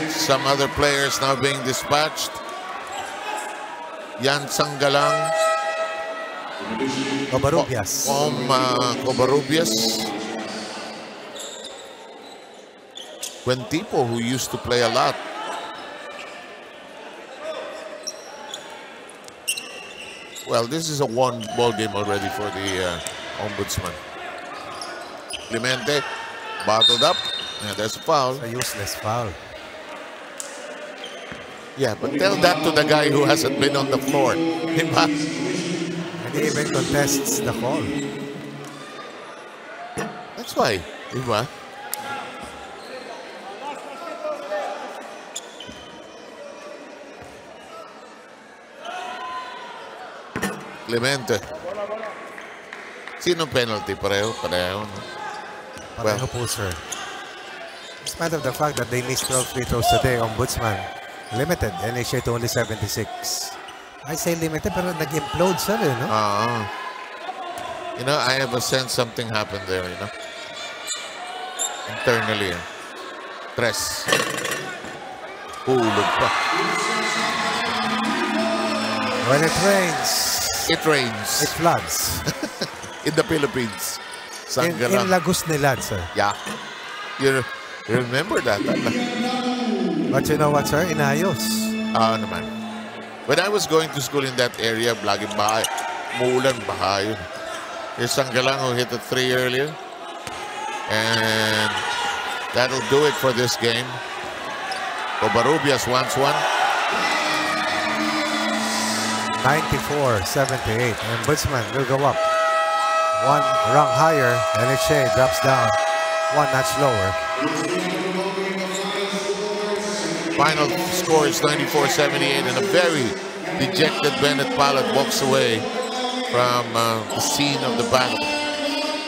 Some other players now being dispatched. Yan Sanggalang, Covarrubias. Om uh, Covarrubias. Quentipo, who used to play a lot. Well, this is a one ball game already for the uh, Ombudsman. Clemente, bottled up. Yeah, there's a foul. A useless foul. Yeah, but tell that to the guy who hasn't been on the floor. Diba? And he even contests the call. That's why. Diba? Clemente. Sino penalty? Pareho? Pareho. no? Pareho po, sir. In spite of the fact that they missed 12 free throws today, Ombudsman, limited. NHA to only 76. I say limited, pero nag-implode, sir, eh, no? Ah. You know, I have a sense something happened there, you know. Internally. eh. Tres. Hulog pa. When it rains, It rains it floods. in the Philippines. in, Sanggalang. in Lagos Nilad, sir. Yeah. You, you remember that? But you know what, sir? Inayos. Ah, naman. When I was going to school in that area, laging bahay. Muulan, bahay yun. Here's Sanggalang who hit the three earlier. And that'll do it for this game. Covarrubias wants one. 94-78. And Ombudsman will go up. One rung higher, And NHA drops down. One notch lower. Final score is 94-78 and a very dejected Bennett Palad walks away from uh, the scene of the battle.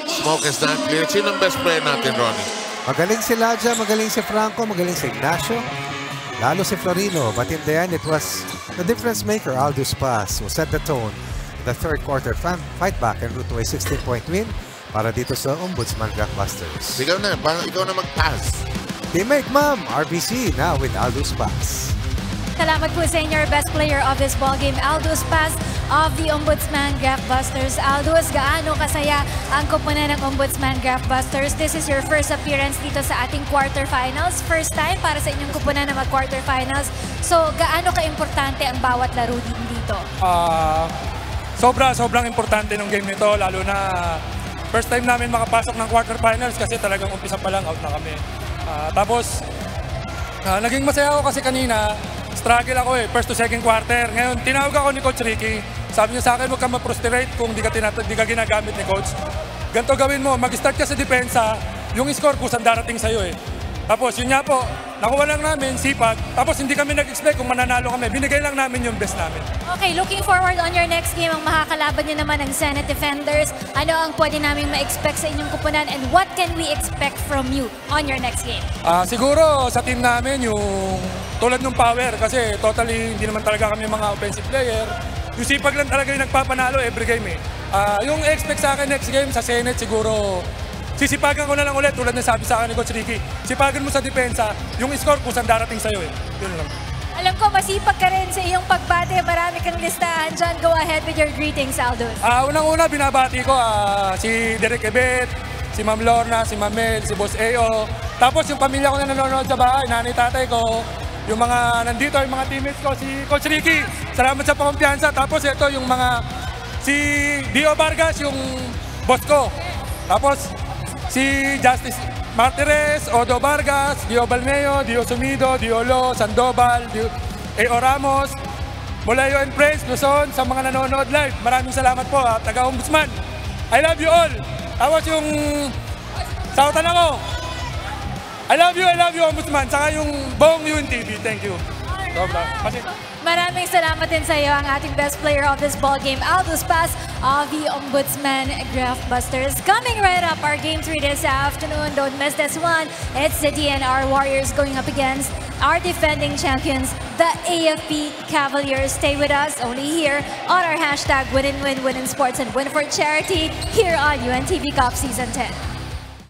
Smoke is not clear. Sino ang best player natin, Ronnie? Magaling si Ladia, magaling si Franco, magaling si Ignacio. Lalo si Florino, but in the end, it was the difference maker, Aldous Paz, who set the tone in the third quarter fan- fight back and route to a 16-point win para dito sa Ombudsman Graftbusters. Ikaw na, ikaw na mag-pass. Teammate Ma'am, RBC now with Aldous Paz. Salamat po sa inyo, best player of this ballgame, Aldous Paz of the Ombudsman Graphbusters. Aldous, gaano kasaya ang kupunan ng Ombudsman Graphbusters? This is your first appearance dito sa ating quarterfinals. First time para sa inyong kupunan na mag-quarterfinals. So, gaano ka-importante ang bawat laro din dito? Ah, sobra, sobrang importante ng game nito, lalo na first time namin makapasok ng quarterfinals kasi talagang umpisa pa lang out na kami. Ah, tapos, ah, naging masaya ako kasi kanina, struggle ako eh, first to second quarter. Ngayon, tinawag ako ni Coach Ricky. Sabi niya sa akin, huwag ka ma-prostrate kung di ka, di ka ginagamit ni Coach. Ganito gawin mo, mag-start ka sa depensa, yung score kusang darating sa'yo eh. Tapos yun nga po, nakuha lang namin, sipag. Tapos hindi kami nag-expect kung mananalo kami. Binigay lang namin yung best namin. Okay, looking forward on your next game. Ang makakalaban nyo naman ang Senate Defenders. Ano ang pwede namin ma-expect sa inyong kupunan and what can we expect from you on your next game? Ah, siguro sa team namin yung tulad ng power kasi totally hindi naman talaga kami mga offensive player. Yung sipag lang talaga yung nagpapanalo every game eh. Ah, yung expect sa akin next game sa Senate siguro sisipagan ko na lang ulit tulad ng sabi sa akin ni Coach Ricky. Sipagan mo sa depensa, yung score kusang darating sa'yo eh. Yun lang. Alam ko, masipag ka rin sa iyong pagbate. Marami kang listahan dyan. Go ahead with your greetings, Aldous. Ah, unang-una binabati ko ah, si Derek Ebet, si Ma'am Lorna, si Ma'am Mel, si Boss Eo. Tapos yung pamilya ko na nanonood sa bahay, nanay tatay ko, yung mga nandito, yung mga teammates ko, si Coach Ricky, salamat sa pakumpiyansa. Tapos ito yung mga, si Dio Vargas, yung boss ko. Tapos si Justice Martires, Odo Vargas, Dio Balmeo, Dio Sumido, Dio Lo, Sandoval, Dio, Eo Ramos, Mulayo and Friends, Luzon, sa mga nanonood live. Maraming salamat po, at taga-ombudsman. I love you all. Tapos yung sautan ako. I love you, I love you, ombudsman. Saka yung buong UNTV. Thank you. Sobra. Kasi Maraming salamat din sa iyo ang ating best player of this ball game, Aldous Paz of the Ombudsman Graftbusters. Coming right up, our game three this afternoon. Don't miss this one. It's the DNR Warriors going up against our defending champions, the AFP Cavaliers. Stay with us only here on our hashtag Win and Win, Win in Sports and Win for Charity here on UNTV Cup Season 10.